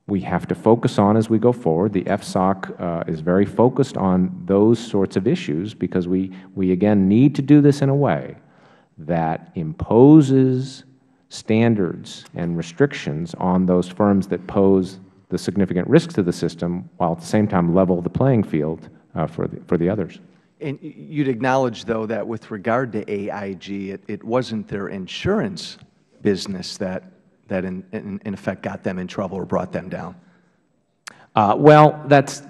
we have to focus on as we go forward. The FSOC uh, is very focused on those sorts of issues because we, we, again, need to do this in a way that imposes standards and restrictions on those firms that pose the significant risks to the system while at the same time level the playing field uh, for, the, for the others. And you'd acknowledge, though, that with regard to AIG, it, it wasn't their insurance business that that in, in, in effect got them in trouble or brought them down? Uh, well, that's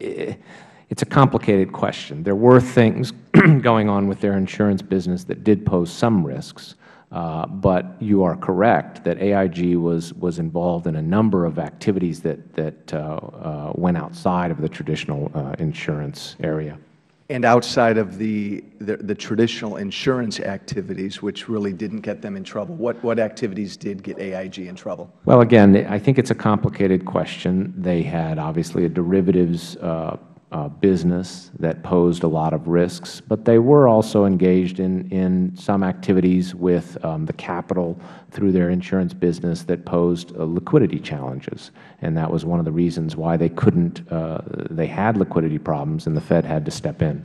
it's a complicated question. There were things going on with their insurance business that did pose some risks, Uh, but you are correct that AIG was, was involved in a number of activities that, that uh, uh, went outside of the traditional uh, insurance area. And outside of the, the, the traditional insurance activities, which really didn't get them in trouble, what, what activities did get AIG in trouble? Well, again, I think it's a complicated question. They had obviously a derivatives uh, business that posed a lot of risks, but they were also engaged in, in some activities with um, the capital through their insurance business that posed uh, liquidity challenges. And that was one of the reasons why they couldn't, uh, they had liquidity problems and the Fed had to step in.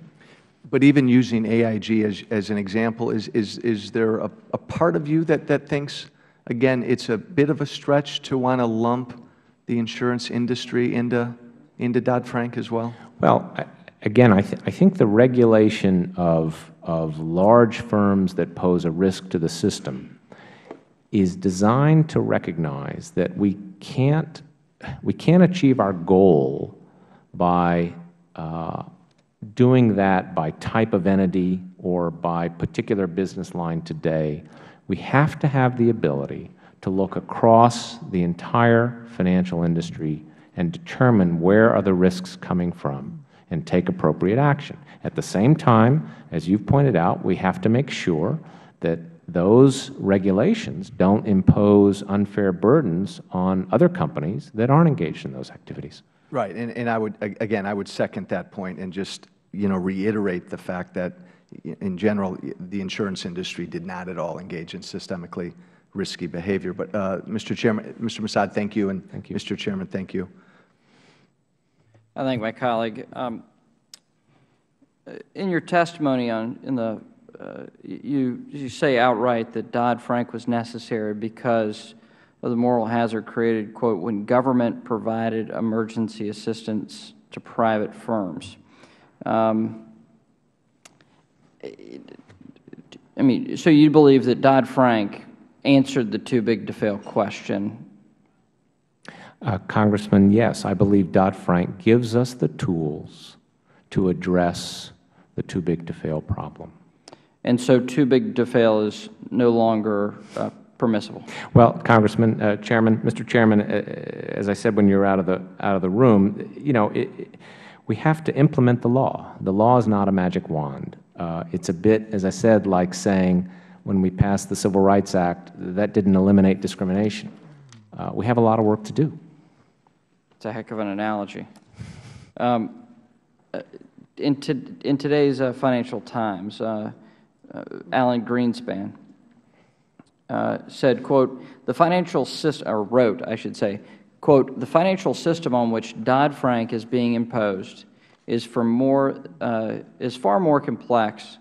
But even using AIG as, as an example, is, is, is there a, a part of you that, that thinks, again, it's a bit of a stretch to want to lump the insurance industry into, into Dodd-Frank as well? Well, again, I, th I think the regulation of, of large firms that pose a risk to the system is designed to recognize that we can't, we can't achieve our goal by uh, doing that by type of entity or by particular business line today. We have to have the ability to look across the entire financial industry and determine where are the risks coming from and take appropriate action. At the same time, as you have pointed out, we have to make sure that those regulations don't impose unfair burdens on other companies that aren't engaged in those activities. Right. And, and I would, again, I would second that point and just, you know, reiterate the fact that in general, the insurance industry did not at all engage in systemically risky behavior. But uh, Mr. Chairman, Mr. Massad, thank you, and thank you. Mr. Chairman, thank you. I thank my colleague. Um, in your testimony on in the uh, you you say outright that Dodd Frank was necessary because of the moral hazard created quote when government provided emergency assistance to private firms. Um, I mean, so you believe that Dodd Frank answered the too big to fail question uh, Congressman, yes, I believe Dodd-Frank gives us the tools to address the too big to fail problem. And so too big to fail is no longer uh, permissible? Well, Congressman, uh, Chairman, Mr. Chairman, uh, as I said when you were out of the, out of the room, you know, it, it, we have to implement the law. The law is not a magic wand. Uh, it's a bit, as I said, like saying when we passed the Civil Rights Act, that didn't eliminate discrimination. Uh, we have a lot of work to do. It's a heck of an analogy. Um, uh, in, to, in today's uh, Financial Times, uh, uh Alan Greenspan uh, said, quote, the financial system, or wrote, I should say, quote, the financial system on which Dodd-Frank is being imposed is, for more, is far more complex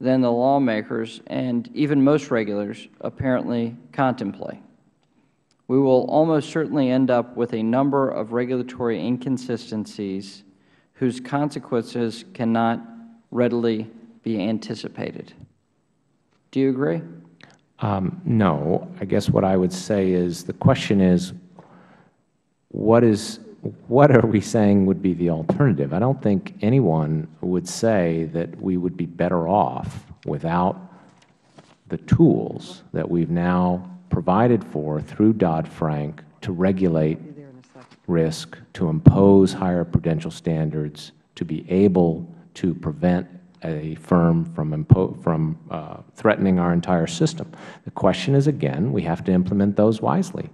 than the lawmakers and even most regulators apparently contemplate we will almost certainly end up with a number of regulatory inconsistencies whose consequences cannot readily be anticipated. Do you agree? Um, no. I guess what I would say is the question is what is what are we saying would be the alternative? I don't think anyone would say that we would be better off without the tools that we've now provided for through Dodd-Frank to regulate risk, to impose higher prudential standards, to be able to prevent a firm from, from uh, threatening our entire system. The question is, again, we have to implement those wisely.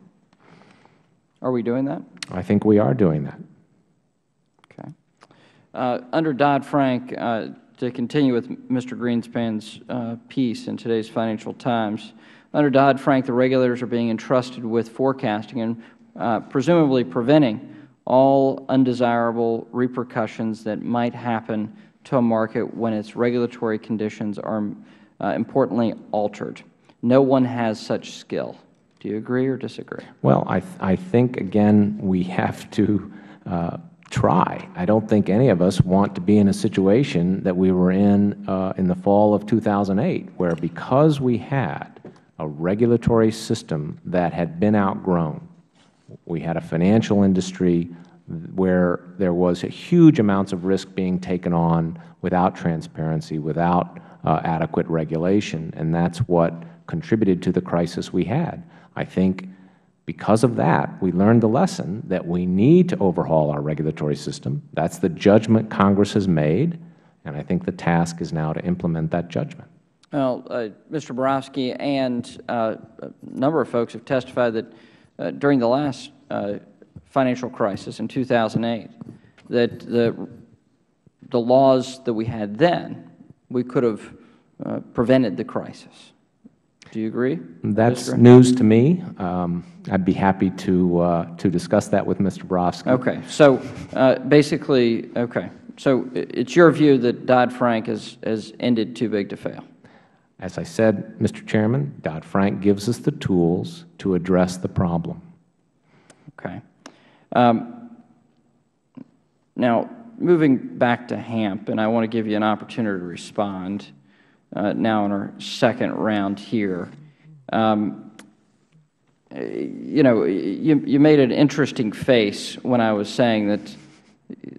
Are we doing that? I think we are doing that. Okay. Uh, under Dodd-Frank, uh, to continue with Mr. Greenspan's uh, piece in today's Financial Times, under Dodd-Frank, the regulators are being entrusted with forecasting and uh, presumably preventing all undesirable repercussions that might happen to a market when its regulatory conditions are uh, importantly altered. No one has such skill. Do you agree or disagree? Well, I, I think, again, we have to uh, try. I don't think any of us want to be in a situation that we were in uh, in the fall of 2008, where because we had a regulatory system that had been outgrown. We had a financial industry where there was huge amounts of risk being taken on without transparency, without uh, adequate regulation, and that's what contributed to the crisis we had. I think because of that, we learned the lesson that we need to overhaul our regulatory system. That's the judgment Congress has made, and I think the task is now to implement that judgment. Well, uh, Mr. Barofsky and uh, a number of folks have testified that uh, during the last uh, financial crisis in 2008, that the, the laws that we had then, we could have uh, prevented the crisis. Do you agree? That's news to me. Um, I'd be happy to uh, to discuss that with Mr. Barofsky. Okay. So uh, basically, okay. So it's your view that Dodd-Frank has, has ended too big to fail? As I said, Mr. Chairman, Dodd-Frank gives us the tools to address the problem. Okay. Um, now, moving back to HAMP, and I want to give you an opportunity to respond uh, now in our second round here. Um, you know, you, you made an interesting face when I was saying that,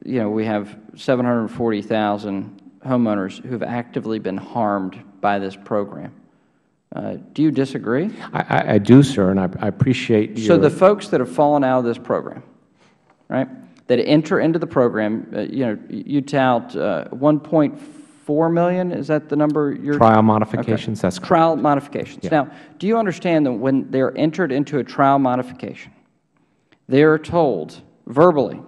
you know, we have 740,000 homeowners who have actively been harmed by this program. Uh, do you disagree? I, I, do, sir, and I, I appreciate your... So the folks that have fallen out of this program, right, that enter into the program, uh, you know, you tout uh, 1.4 4 million? Is that the number you're Trial modifications, okay. that's correct. Trial modifications. Yeah. Now, do you understand that when they're entered into a trial modification, they are told verbally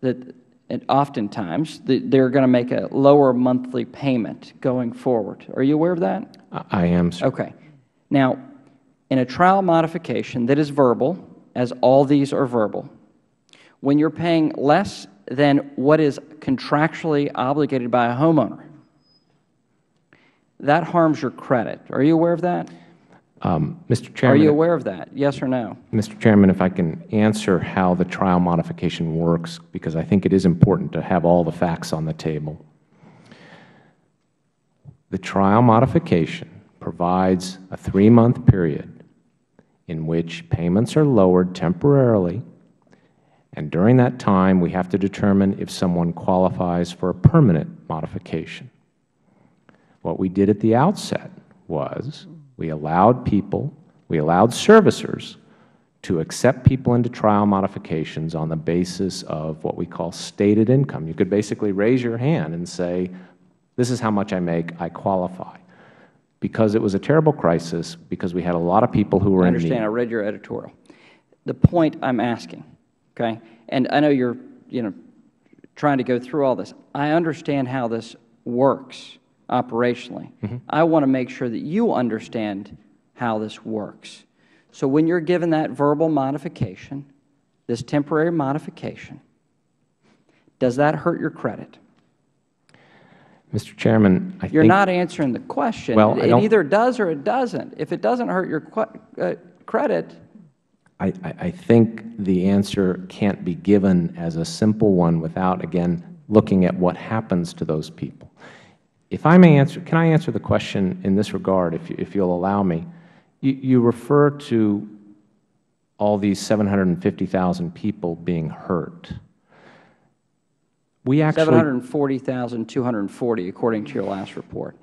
that and oftentimes they're going to make a lower monthly payment going forward. Are you aware of that? I am, sir. Okay. Now, in a trial modification that is verbal, as all these are verbal, when you're paying less than what is contractually obligated by a homeowner. That harms your credit. Are you aware of that? Um, Mr. Chairman. Are you aware of that? Yes or no? Mr. Chairman, if I can answer how the trial modification works, because I think it is important to have all the facts on the table. The trial modification provides a three-month period in which payments are lowered temporarily and during that time, we have to determine if someone qualifies for a permanent modification. What we did at the outset was we allowed people, we allowed servicers to accept people into trial modifications on the basis of what we call stated income. You could basically raise your hand and say, this is how much I make, I qualify. Because it was a terrible crisis, because we had a lot of people who were I in need. Understand. I read your editorial. The point I'm asking Okay? And I know you're, you know, trying to go through all this. I understand how this works operationally. Mm -hmm. I want to make sure that you understand how this works. So when you're given that verbal modification, this temporary modification, does that hurt your credit? Mr. Chairman, I You're not answering the question. Well, it either does or it doesn't. If it doesn't hurt your uh, credit, I, I think the answer can't be given as a simple one without, again, looking at what happens to those people. If I may answer, can I answer the question in this regard, if, you, if you'll allow me? You, you refer to all these 750,000 people being hurt. We actually 740,240, according to your last report.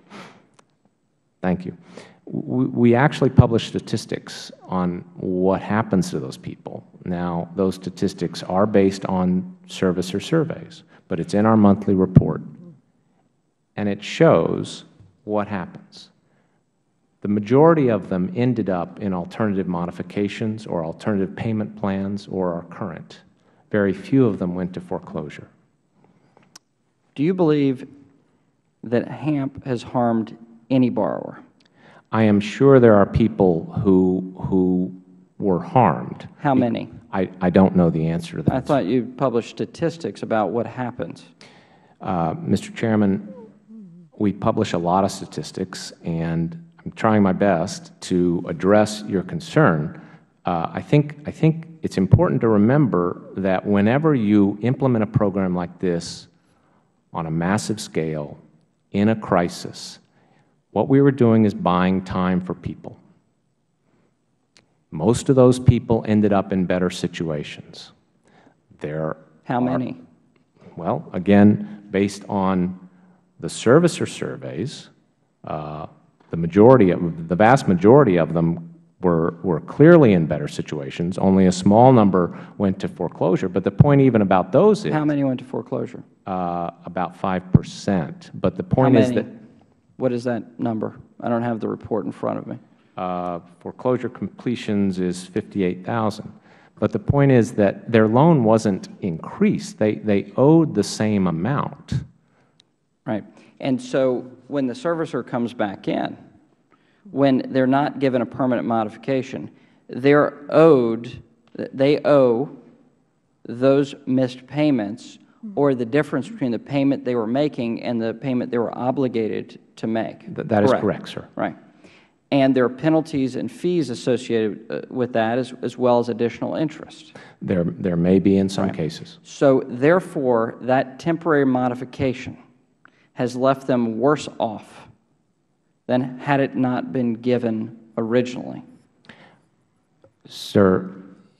Thank you we actually publish statistics on what happens to those people. Now, those statistics are based on servicer surveys, but it's in our monthly report, and it shows what happens. The majority of them ended up in alternative modifications or alternative payment plans or are current. Very few of them went to foreclosure. Do you believe that HAMP has harmed any borrower? I am sure there are people who, who were harmed. How many? I, I don't know the answer to that. I thought you published statistics about what happens. Uh, Mr. Chairman, we publish a lot of statistics, and I'm trying my best to address your concern. Uh, I, think, I think it's important to remember that whenever you implement a program like this on a massive scale in a crisis, what we were doing is buying time for people. Most of those people ended up in better situations. There How are- many? Well, again, based on the servicer surveys, uh, the majority of, the vast majority of them were, were clearly in better situations. Only a small number went to foreclosure. But the point even about those is How many went to foreclosure? uh, about 5 percent. But the point is that What is that number? I don't have the report in front of me. uh, foreclosure completions is 58,000. But the point is that their loan wasn't increased. They, they owed the same amount. Right. And so when the servicer comes back in, when they're not given a permanent modification, they're owed, they owe those missed payments or the difference between the payment they were making and the payment they were obligated to make. Th- That is correct, sir. Right. And there are penalties and fees associated uh, with that as, as well as additional interest. There, there may be in some Right. cases. So therefore, that temporary modification has left them worse off than had it not been given originally. Sir,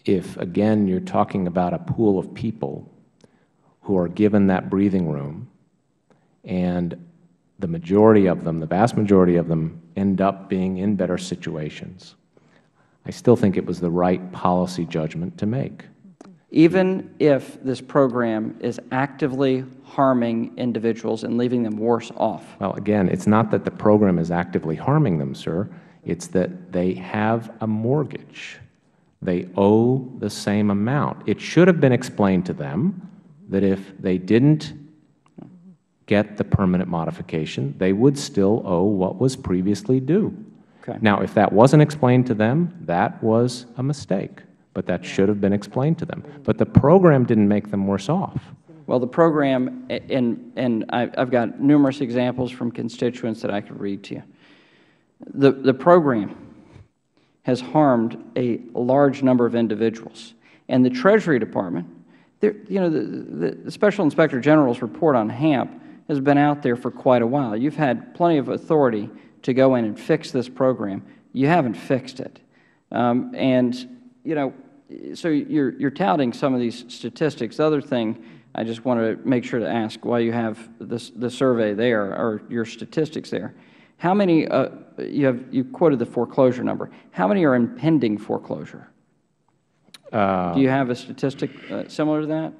if, again, you're talking about a pool of people who are given that breathing room, and the majority of them, the vast majority of them, end up being in better situations, I still think it was the right policy judgment to make. Even if this program is actively harming individuals and leaving them worse off. Well, again, it's not that the program is actively harming them, sir. It's that they have a mortgage. They owe the same amount. It should have been explained to them that if they didn't get the permanent modification, they would still owe what was previously due. Okay. Now, if that wasn't explained to them, that was a mistake, but that should have been explained to them. But the program didn't make them worse off. Well, the program, and, and I- I've got numerous examples from constituents that I could read to you. The, the program has harmed a large number of individuals. And the Treasury Department, there, you know, the, the, Special Inspector General's report on HAMP has been out there for quite a while. You've had plenty of authority to go in and fix this program. You haven't fixed it. Um, and, you know, so you're, you're touting some of these statistics. The other thing I just want to make sure to ask why you have this, the survey there or your statistics there, how many, uh, you, have, you quoted the foreclosure number, how many are in pending foreclosure? Do you have a statistic uh, similar to that?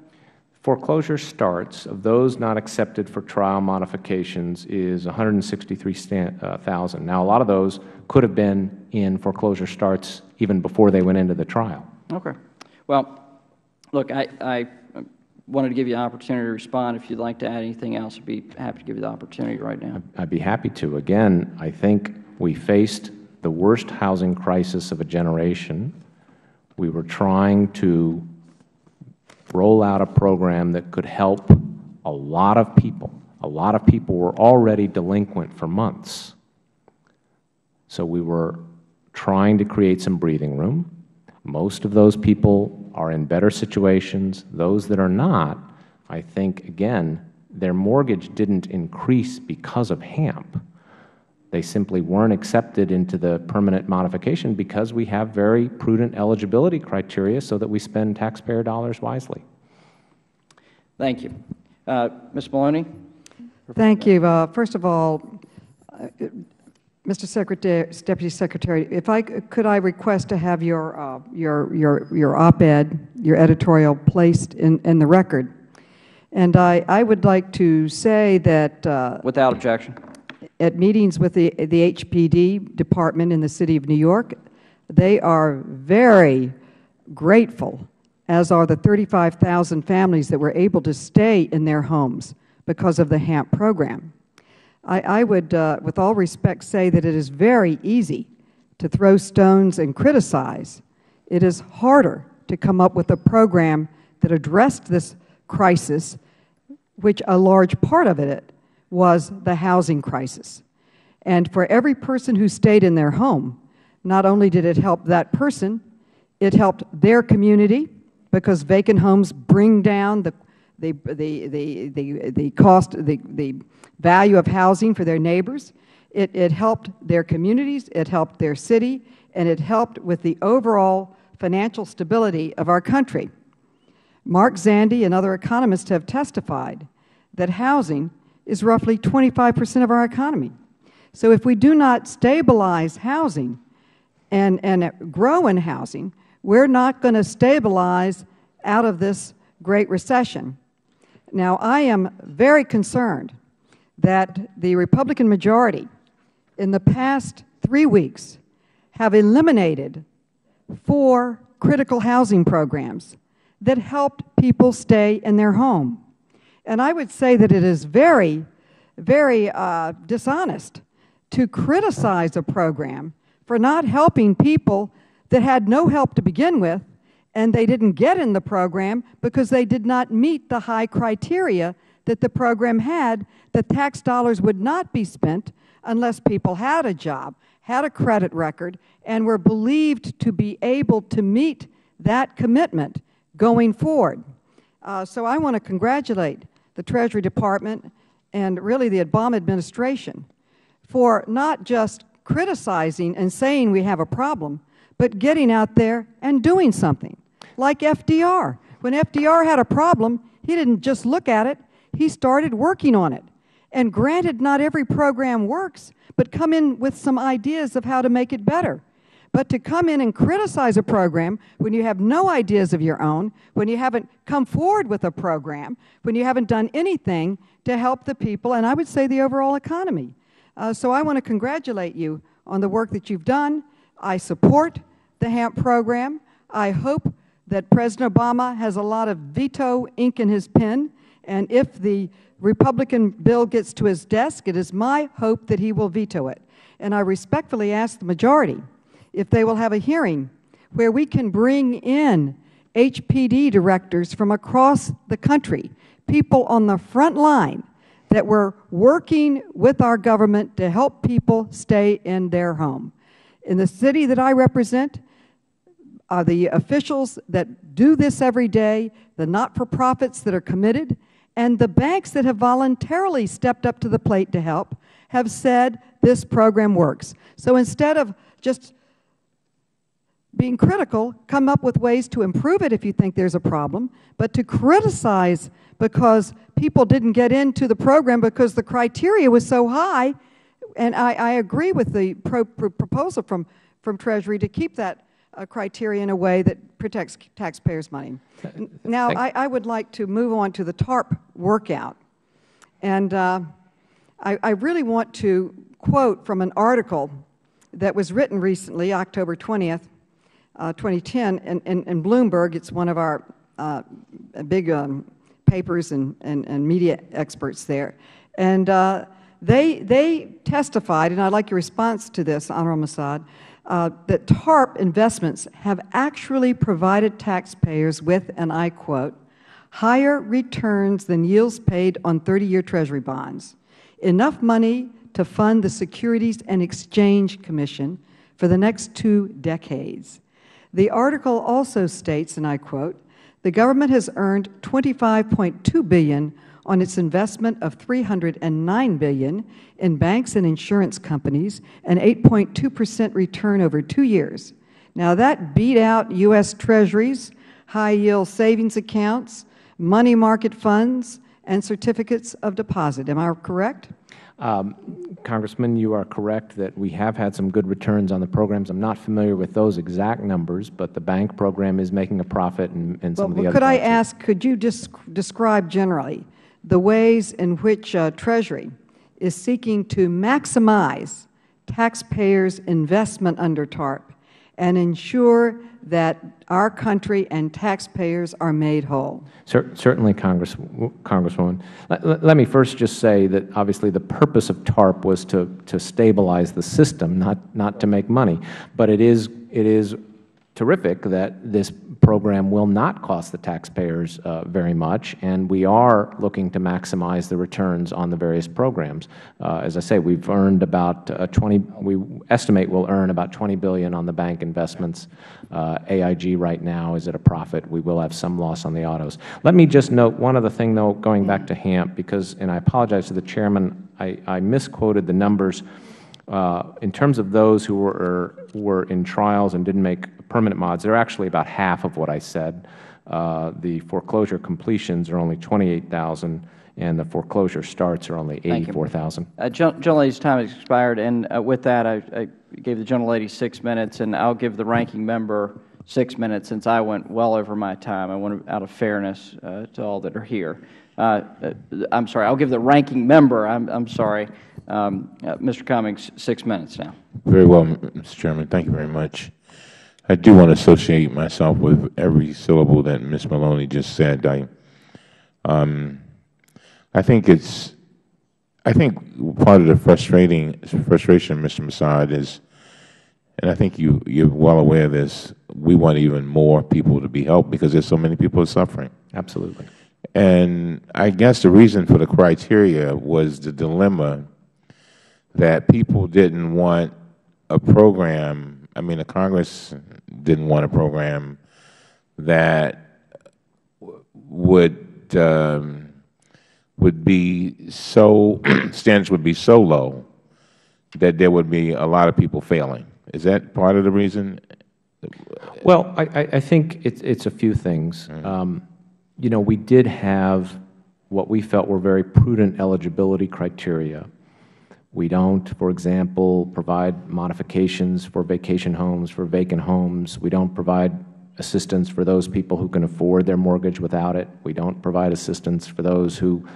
Foreclosure starts of those not accepted for trial modifications is 163,000. Now, a lot of those could have been in foreclosure starts even before they went into the trial. Okay. Well, look, I, I wanted to give you an opportunity to respond. If you'd like to add anything else, I'd be happy to give you the opportunity right now. I'd be happy to. Again, I think we faced the worst housing crisis of a generation. We were trying to roll out a program that could help a lot of people. A lot of people were already delinquent for months. So we were trying to create some breathing room. Most of those people are in better situations. Those that are not, I think, again, their mortgage didn't increase because of HAMP. They simply weren't accepted into the permanent modification because we have very prudent eligibility criteria so that we spend taxpayer dollars wisely. Thank you. Uh, Ms. Maloney? Thank you. Uh, First of all, uh, Mr. Secretary, Deputy Secretary, if I, c- could I request to have your, uh, your, your, your op-ed, your editorial placed in, in the record? And I, I would like to say that uh, Without objection. At meetings with the, the HPD department in the city of New York, they are very grateful, as are the 35,000 families that were able to stay in their homes because of the HAMP program. I, I would, uh, with all respect, say that it is very easy to throw stones and criticize. It is harder to come up with a program that addressed this crisis, which a large part of it was the housing crisis. And for every person who stayed in their home, not only did it help that person, it helped their community because vacant homes bring down the, the, the, the, the, the cost, the, the value of housing for their neighbors. It, it helped their communities, it helped their city, and it helped with the overall financial stability of our country. Mark Zandi and other economists have testified that housing is roughly 25 percent of our economy. So if we do not stabilize housing and, and grow in housing, we are not going to stabilize out of this Great Recession. Now, I am very concerned that the Republican majority in the past three weeks have eliminated four critical housing programs that helped people stay in their home. And I would say that it is very, very uh, dishonest to criticize a program for not helping people that had no help to begin with and they didn't get in the program because they did not meet the high criteria that the program had that tax dollars would not be spent unless people had a job, had a credit record, and were believed to be able to meet that commitment going forward. Uh, so I want to congratulate the Treasury Department and really the Obama administration for not just criticizing and saying we have a problem, but getting out there and doing something like FDR. When FDR had a problem, he didn't just look at it, he started working on it. And granted, not every program works, but come in with some ideas of how to make it better. But to come in and criticize a program when you have no ideas of your own, when you haven't come forward with a program, when you haven't done anything to help the people, and I would say the overall economy. Uh, so I want to congratulate you on the work that you've done. I support the HAMP program. I hope that President Obama has a lot of veto ink in his pen, and if the Republican bill gets to his desk, it is my hope that he will veto it. And I respectfully ask the majority if they will have a hearing where we can bring in HPD directors from across the country, people on the front line that were working with our government to help people stay in their home. In the city that I represent, are the officials that do this every day, the not-for-profits that are committed, and the banks that have voluntarily stepped up to the plate to help have said this program works. So instead of just being critical, come up with ways to improve it if you think there's a problem, but to criticize because people didn't get into the program because the criteria was so high, and I, I agree with the pro, pro proposal from, from Treasury to keep that uh, criteria in a way that protects taxpayers' money. Now, I, I, would like to move on to the TARP workout. And uh, I, I really want to quote from an article that was written recently, October 20th, uh, 2010, in, in, in, Bloomberg. It's one of our uh, big um, papers and, and, and, media experts there. And uh, they, they testified, and I'd like your response to this, Honorable Massad, uh, that TARP investments have actually provided taxpayers with, and I quote, higher returns than yields paid on 30-year Treasury bonds, enough money to fund the Securities and Exchange Commission for the next two decades. The article also states, and I quote, the government has earned 25.2 billion on its investment of 309 billion in banks and insurance companies, an 8.2 percent return over two years. Now, that beat out U.S. Treasuries, high-yield savings accounts, money market funds, and certificates of deposit. Am I correct? Um, Congressman, you are correct that we have had some good returns on the programs. I'm not familiar with those exact numbers, but the bank program is making a profit and, and some well, of the well, other Could I ask, could you just describe generally the ways in which uh, Treasury is seeking to maximize taxpayers' investment under TARP and ensure that our country and taxpayers are made whole. Certainly, Congress, Congresswoman. Let, let, me first just say that obviously the purpose of TARP was to, to stabilize the system, not, not to make money. But it is, it is terrific that this program will not cost the taxpayers uh, very much, and we are looking to maximize the returns on the various programs. Uh, as I say, we've earned about uh, 20, we estimate we'll earn about 20 billion on the bank investments. Uh, AIG right now is at a profit. We will have some loss on the autos. Let me just note one other thing, though, going back to HAMP, because, and I apologize to the Chairman, I, I misquoted the numbers. Uh, in terms of those who were, were in trials and didn't make permanent mods, they're actually about half of what I said. uh, the foreclosure completions are only 28,000 and the foreclosure starts are only 84,000. Uh, gen- Gentlelady's time has expired, and uh, with that, I I gave the gentlelady six minutes, and I'll give the ranking member six minutes since I went well over my time. I want to, out of fairness uh, to all that are here. Uh, uh, I'm sorry, I'll give the ranking member, I'm I'm sorry, um, uh, Mr. Cummings, six minutes now. Very well, Mr. Chairman. Thank you very much. I do want to associate myself with every syllable that Ms. Maloney just said. I, um, I think it's, I think part of the frustrating frustration, Mr. Massad, is, and I think you you're well aware of this. We want even more people to be helped because there's so many people suffering. Absolutely. And I guess the reason for the criteria was the dilemma that people didn't want a program, I mean, the Congress didn't want a program that would, um, would be so, standards would be so low that there would be a lot of people failing. Is that part of the reason? Well, I, I think it's, it's a few things. Um, you know, we did have what we felt were very prudent eligibility criteria. We don't, for example, provide modifications for vacation homes, for vacant homes. We don't provide assistance for those people who can afford their mortgage without it. We don't provide assistance for those who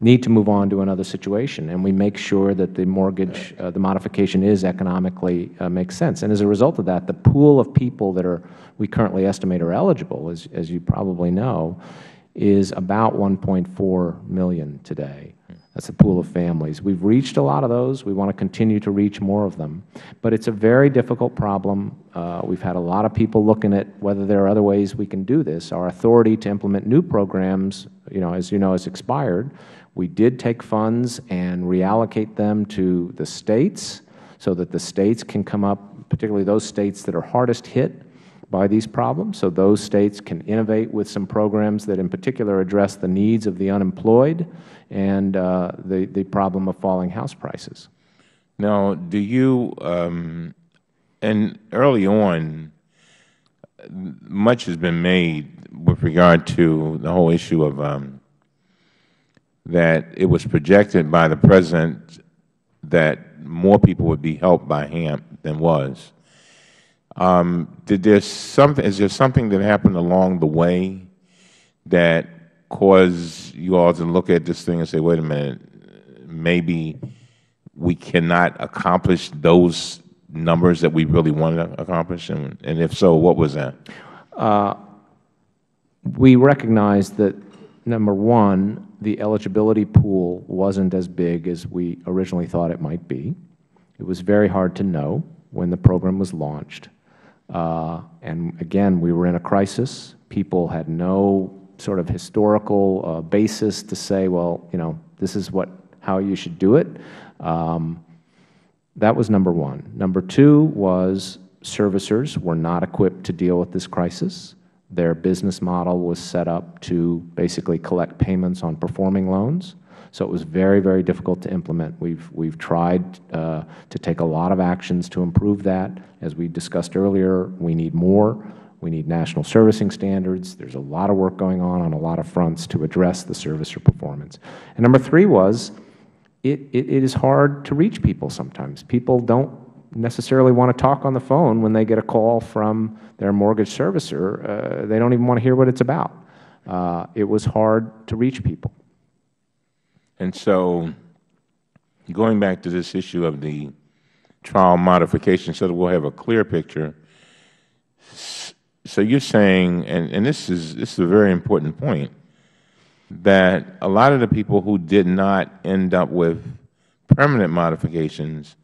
need to move on to another situation. And we make sure that the mortgage, uh, the modification is economically uh, makes sense. And as a result of that, the pool of people that are, we currently estimate are eligible, as, as you probably know, is about 1.4 million today. That's a pool of families. We've reached a lot of those. We want to continue to reach more of them. But it's a very difficult problem. Uh, we've had a lot of people looking at whether there are other ways we can do this. Our authority to implement new programs, you know, as you know, has expired. We did take funds and reallocate them to the states so that the states can come up, particularly those states that are hardest hit by these problems. So those states can innovate with some programs that in particular address the needs of the unemployed and uh, the, the problem of falling house prices. Now, do you, um, and early on, much has been made with regard to the whole issue of um, that it was projected by the President that more people would be helped by HAMP than was. Um, did there something, is there something that happened along the way that caused you all to look at this thing and say, wait a minute, maybe we cannot accomplish those numbers that we really want to accomplish? And, and if so, what was that? Uh, we recognized that, number one, the eligibility pool wasn't as big as we originally thought it might be. It was very hard to know when the program was launched. Uh, and again, we were in a crisis. People had no sort of historical uh, basis to say, well, you know, this is what how you should do it. Um, that was number one. Number two was servicers were not equipped to deal with this crisis. Their business model was set up to basically collect payments on performing loans. So it was very, very difficult to implement. We've, we've tried uh, to take a lot of actions to improve that. As we discussed earlier, we need more. We need national servicing standards. There's a lot of work going on on a lot of fronts to address the servicer performance. And number three was it, it, it is hard to reach people sometimes. People don't necessarily want to talk on the phone when they get a call from their mortgage servicer. Uh, they don't even want to hear what it's about. Uh, it was hard to reach people. And so going back to this issue of the trial modification so that we'll have a clear picture, so you're saying, and, and this, is, this is a very important point, that a lot of the people who did not end up with permanent modifications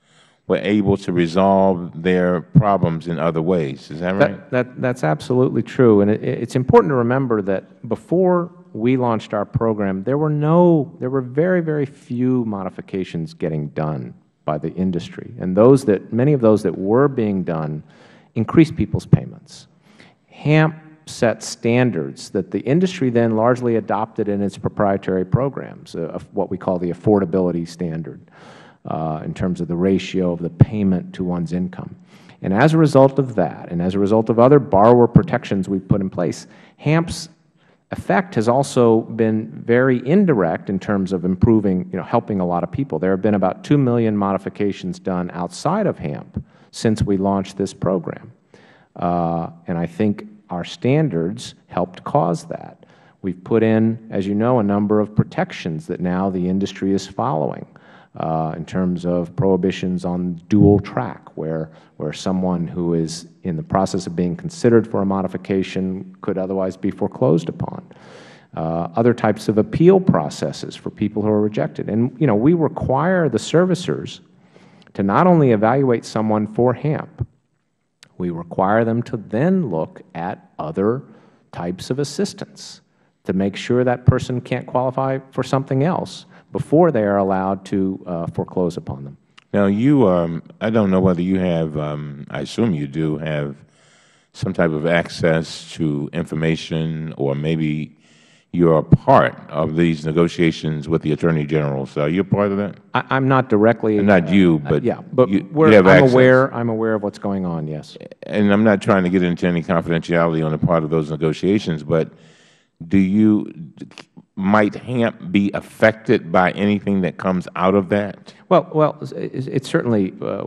were able to resolve their problems in other ways. Is that right? That, that, that's absolutely true. And it, it's important to remember that before we launched our program, there were no, there were very, very few modifications getting done by the industry. And those that, many of those that were being done increased people's payments. HAMP set standards that the industry then largely adopted in its proprietary programs, uh, what we call the affordability standard. uh, in terms of the ratio of the payment to one's income. And as a result of that, and as a result of other borrower protections we've put in place, HAMP's effect has also been very indirect in terms of improving, you know, helping a lot of people. There have been about 2 million modifications done outside of HAMP since we launched this program. Uh, and I think our standards helped cause that. We've put in, as you know, a number of protections that now the industry is following uh, in terms of prohibitions on dual track, where, where someone who is in the process of being considered for a modification could otherwise be foreclosed upon. Uh, other types of appeal processes for people who are rejected. And, you know, we require the servicers to not only evaluate someone for HAMP, we require them to then look at other types of assistance to make sure that person can't qualify for something else before they are allowed to uh, foreclose upon them. Now, you, um, I don't know whether you have, um, I assume you do have some type of access to information or maybe you're a part of these negotiations with the Attorney General. So are you a part of that? I, am not directly. Not you, but uh, yeah, but you, you have I'm access. aware. I'm aware of what's going on. Yes. And I'm not trying to get into any confidentiality on the part of those negotiations, but do you might HAMP be affected by anything that comes out of that? Well, well, it, certainly uh,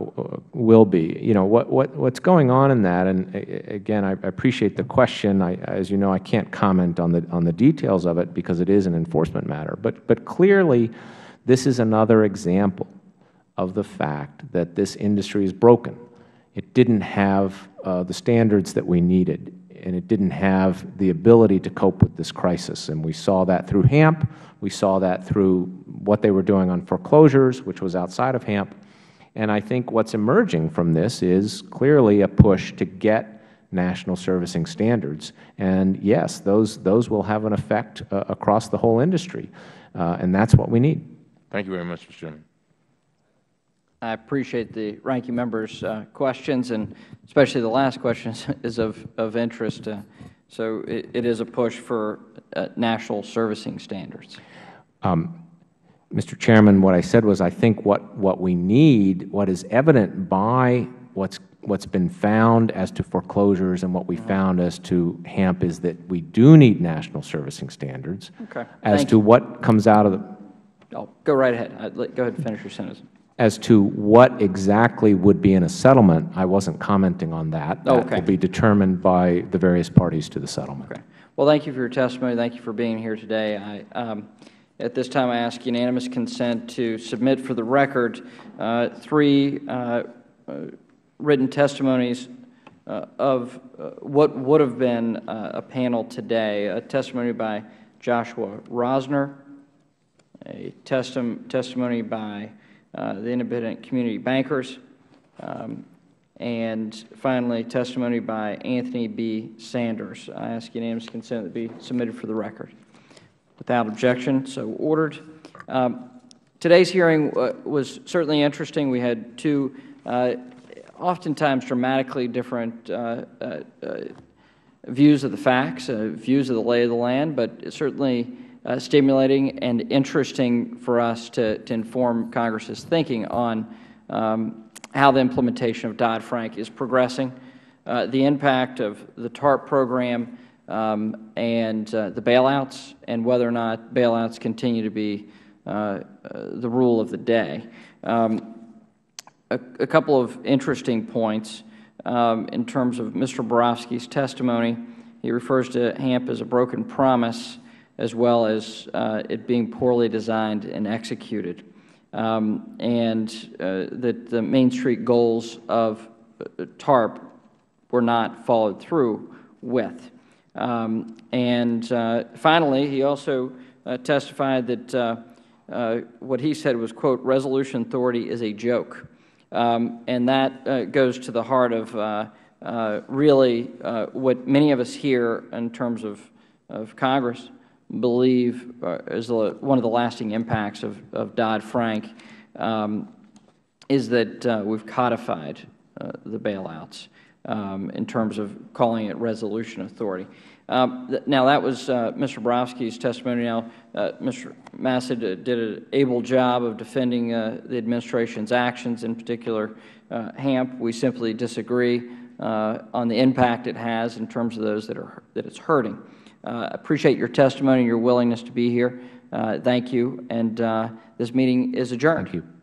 will be. You know what what what's going on in that, and again, I appreciate the question. I, as you know, I can't comment on the on the details of it because it is an enforcement matter. But but clearly, this is another example of the fact that this industry is broken. It didn't have uh, the standards that we needed and it didn't have the ability to cope with this crisis. And we saw that through HAMP. We saw that through what they were doing on foreclosures, which was outside of HAMP. And I think what's emerging from this is clearly a push to get national servicing standards. And yes, those, those will have an effect uh, across the whole industry. Uh, and that's what we need. Thank you very much, Mr. Chairman. I appreciate the ranking member's uh, questions, and especially the last question is of, of interest. Uh, so it, it is a push for uh, national servicing standards. Um, Mr. Chairman, what I said was I think what, what we need, what is evident by what's, what's been found as to foreclosures and what we mm-hmm. found as to HAMP is that we do need national servicing standards. Okay. As Thank to you. what comes out of the... Oh, go right ahead. Go ahead and finish your sentence as to what exactly would be in a settlement, I wasn't commenting on that. Oh, that okay. will be determined by the various parties to the settlement. Okay. Well, thank you for your testimony. Thank you for being here today. I, um, at this time, I ask unanimous consent to submit for the record uh, three uh, uh, written testimonies uh, of uh, what would have been uh, a panel today. A testimony by Joshua Rosner, a testim testimony by the independent community bankers, um, and finally, testimony by Anthony B. Sanders. I ask unanimous consent to be submitted for the record. Without objection, so ordered. Um, today's hearing uh, was certainly interesting. We had two uh, oftentimes dramatically different uh, uh, views of the facts, views of the lay of the land, but certainly uh, stimulating and interesting for us to, to inform Congress's thinking on um, how the implementation of Dodd-Frank is progressing, uh, the impact of the TARP program um, and uh, the bailouts, and whether or not bailouts continue to be uh, uh, the rule of the day. Um, a, a, couple of interesting points um, in terms of Mr. Barofsky's testimony. He refers to HAMP as a broken promise as well as uh, it being poorly designed and executed, um, and uh, that the Main Street goals of uh, TARP were not followed through with. Um, and uh, finally, he also uh, testified that uh, what he said was, quote, resolution authority is a joke. Um, and that goes to the heart of really what many of us here in terms of, of Congress believe uh, is one of the lasting impacts of, of Dodd-Frank um, is that uh, we've codified uh, the bailouts um, in terms of calling it resolution authority. Um, th- Now, that was uh, Mr. Barofsky's testimony. Now, uh, Mr. Massad uh, did an able job of defending the administration's actions, in particular HAMP. We simply disagree on the impact it has in terms of those that, are, that it's hurting. Uh, Appreciate your testimony and your willingness to be here. Uh, Thank you, and uh, this meeting is adjourned. Thank you.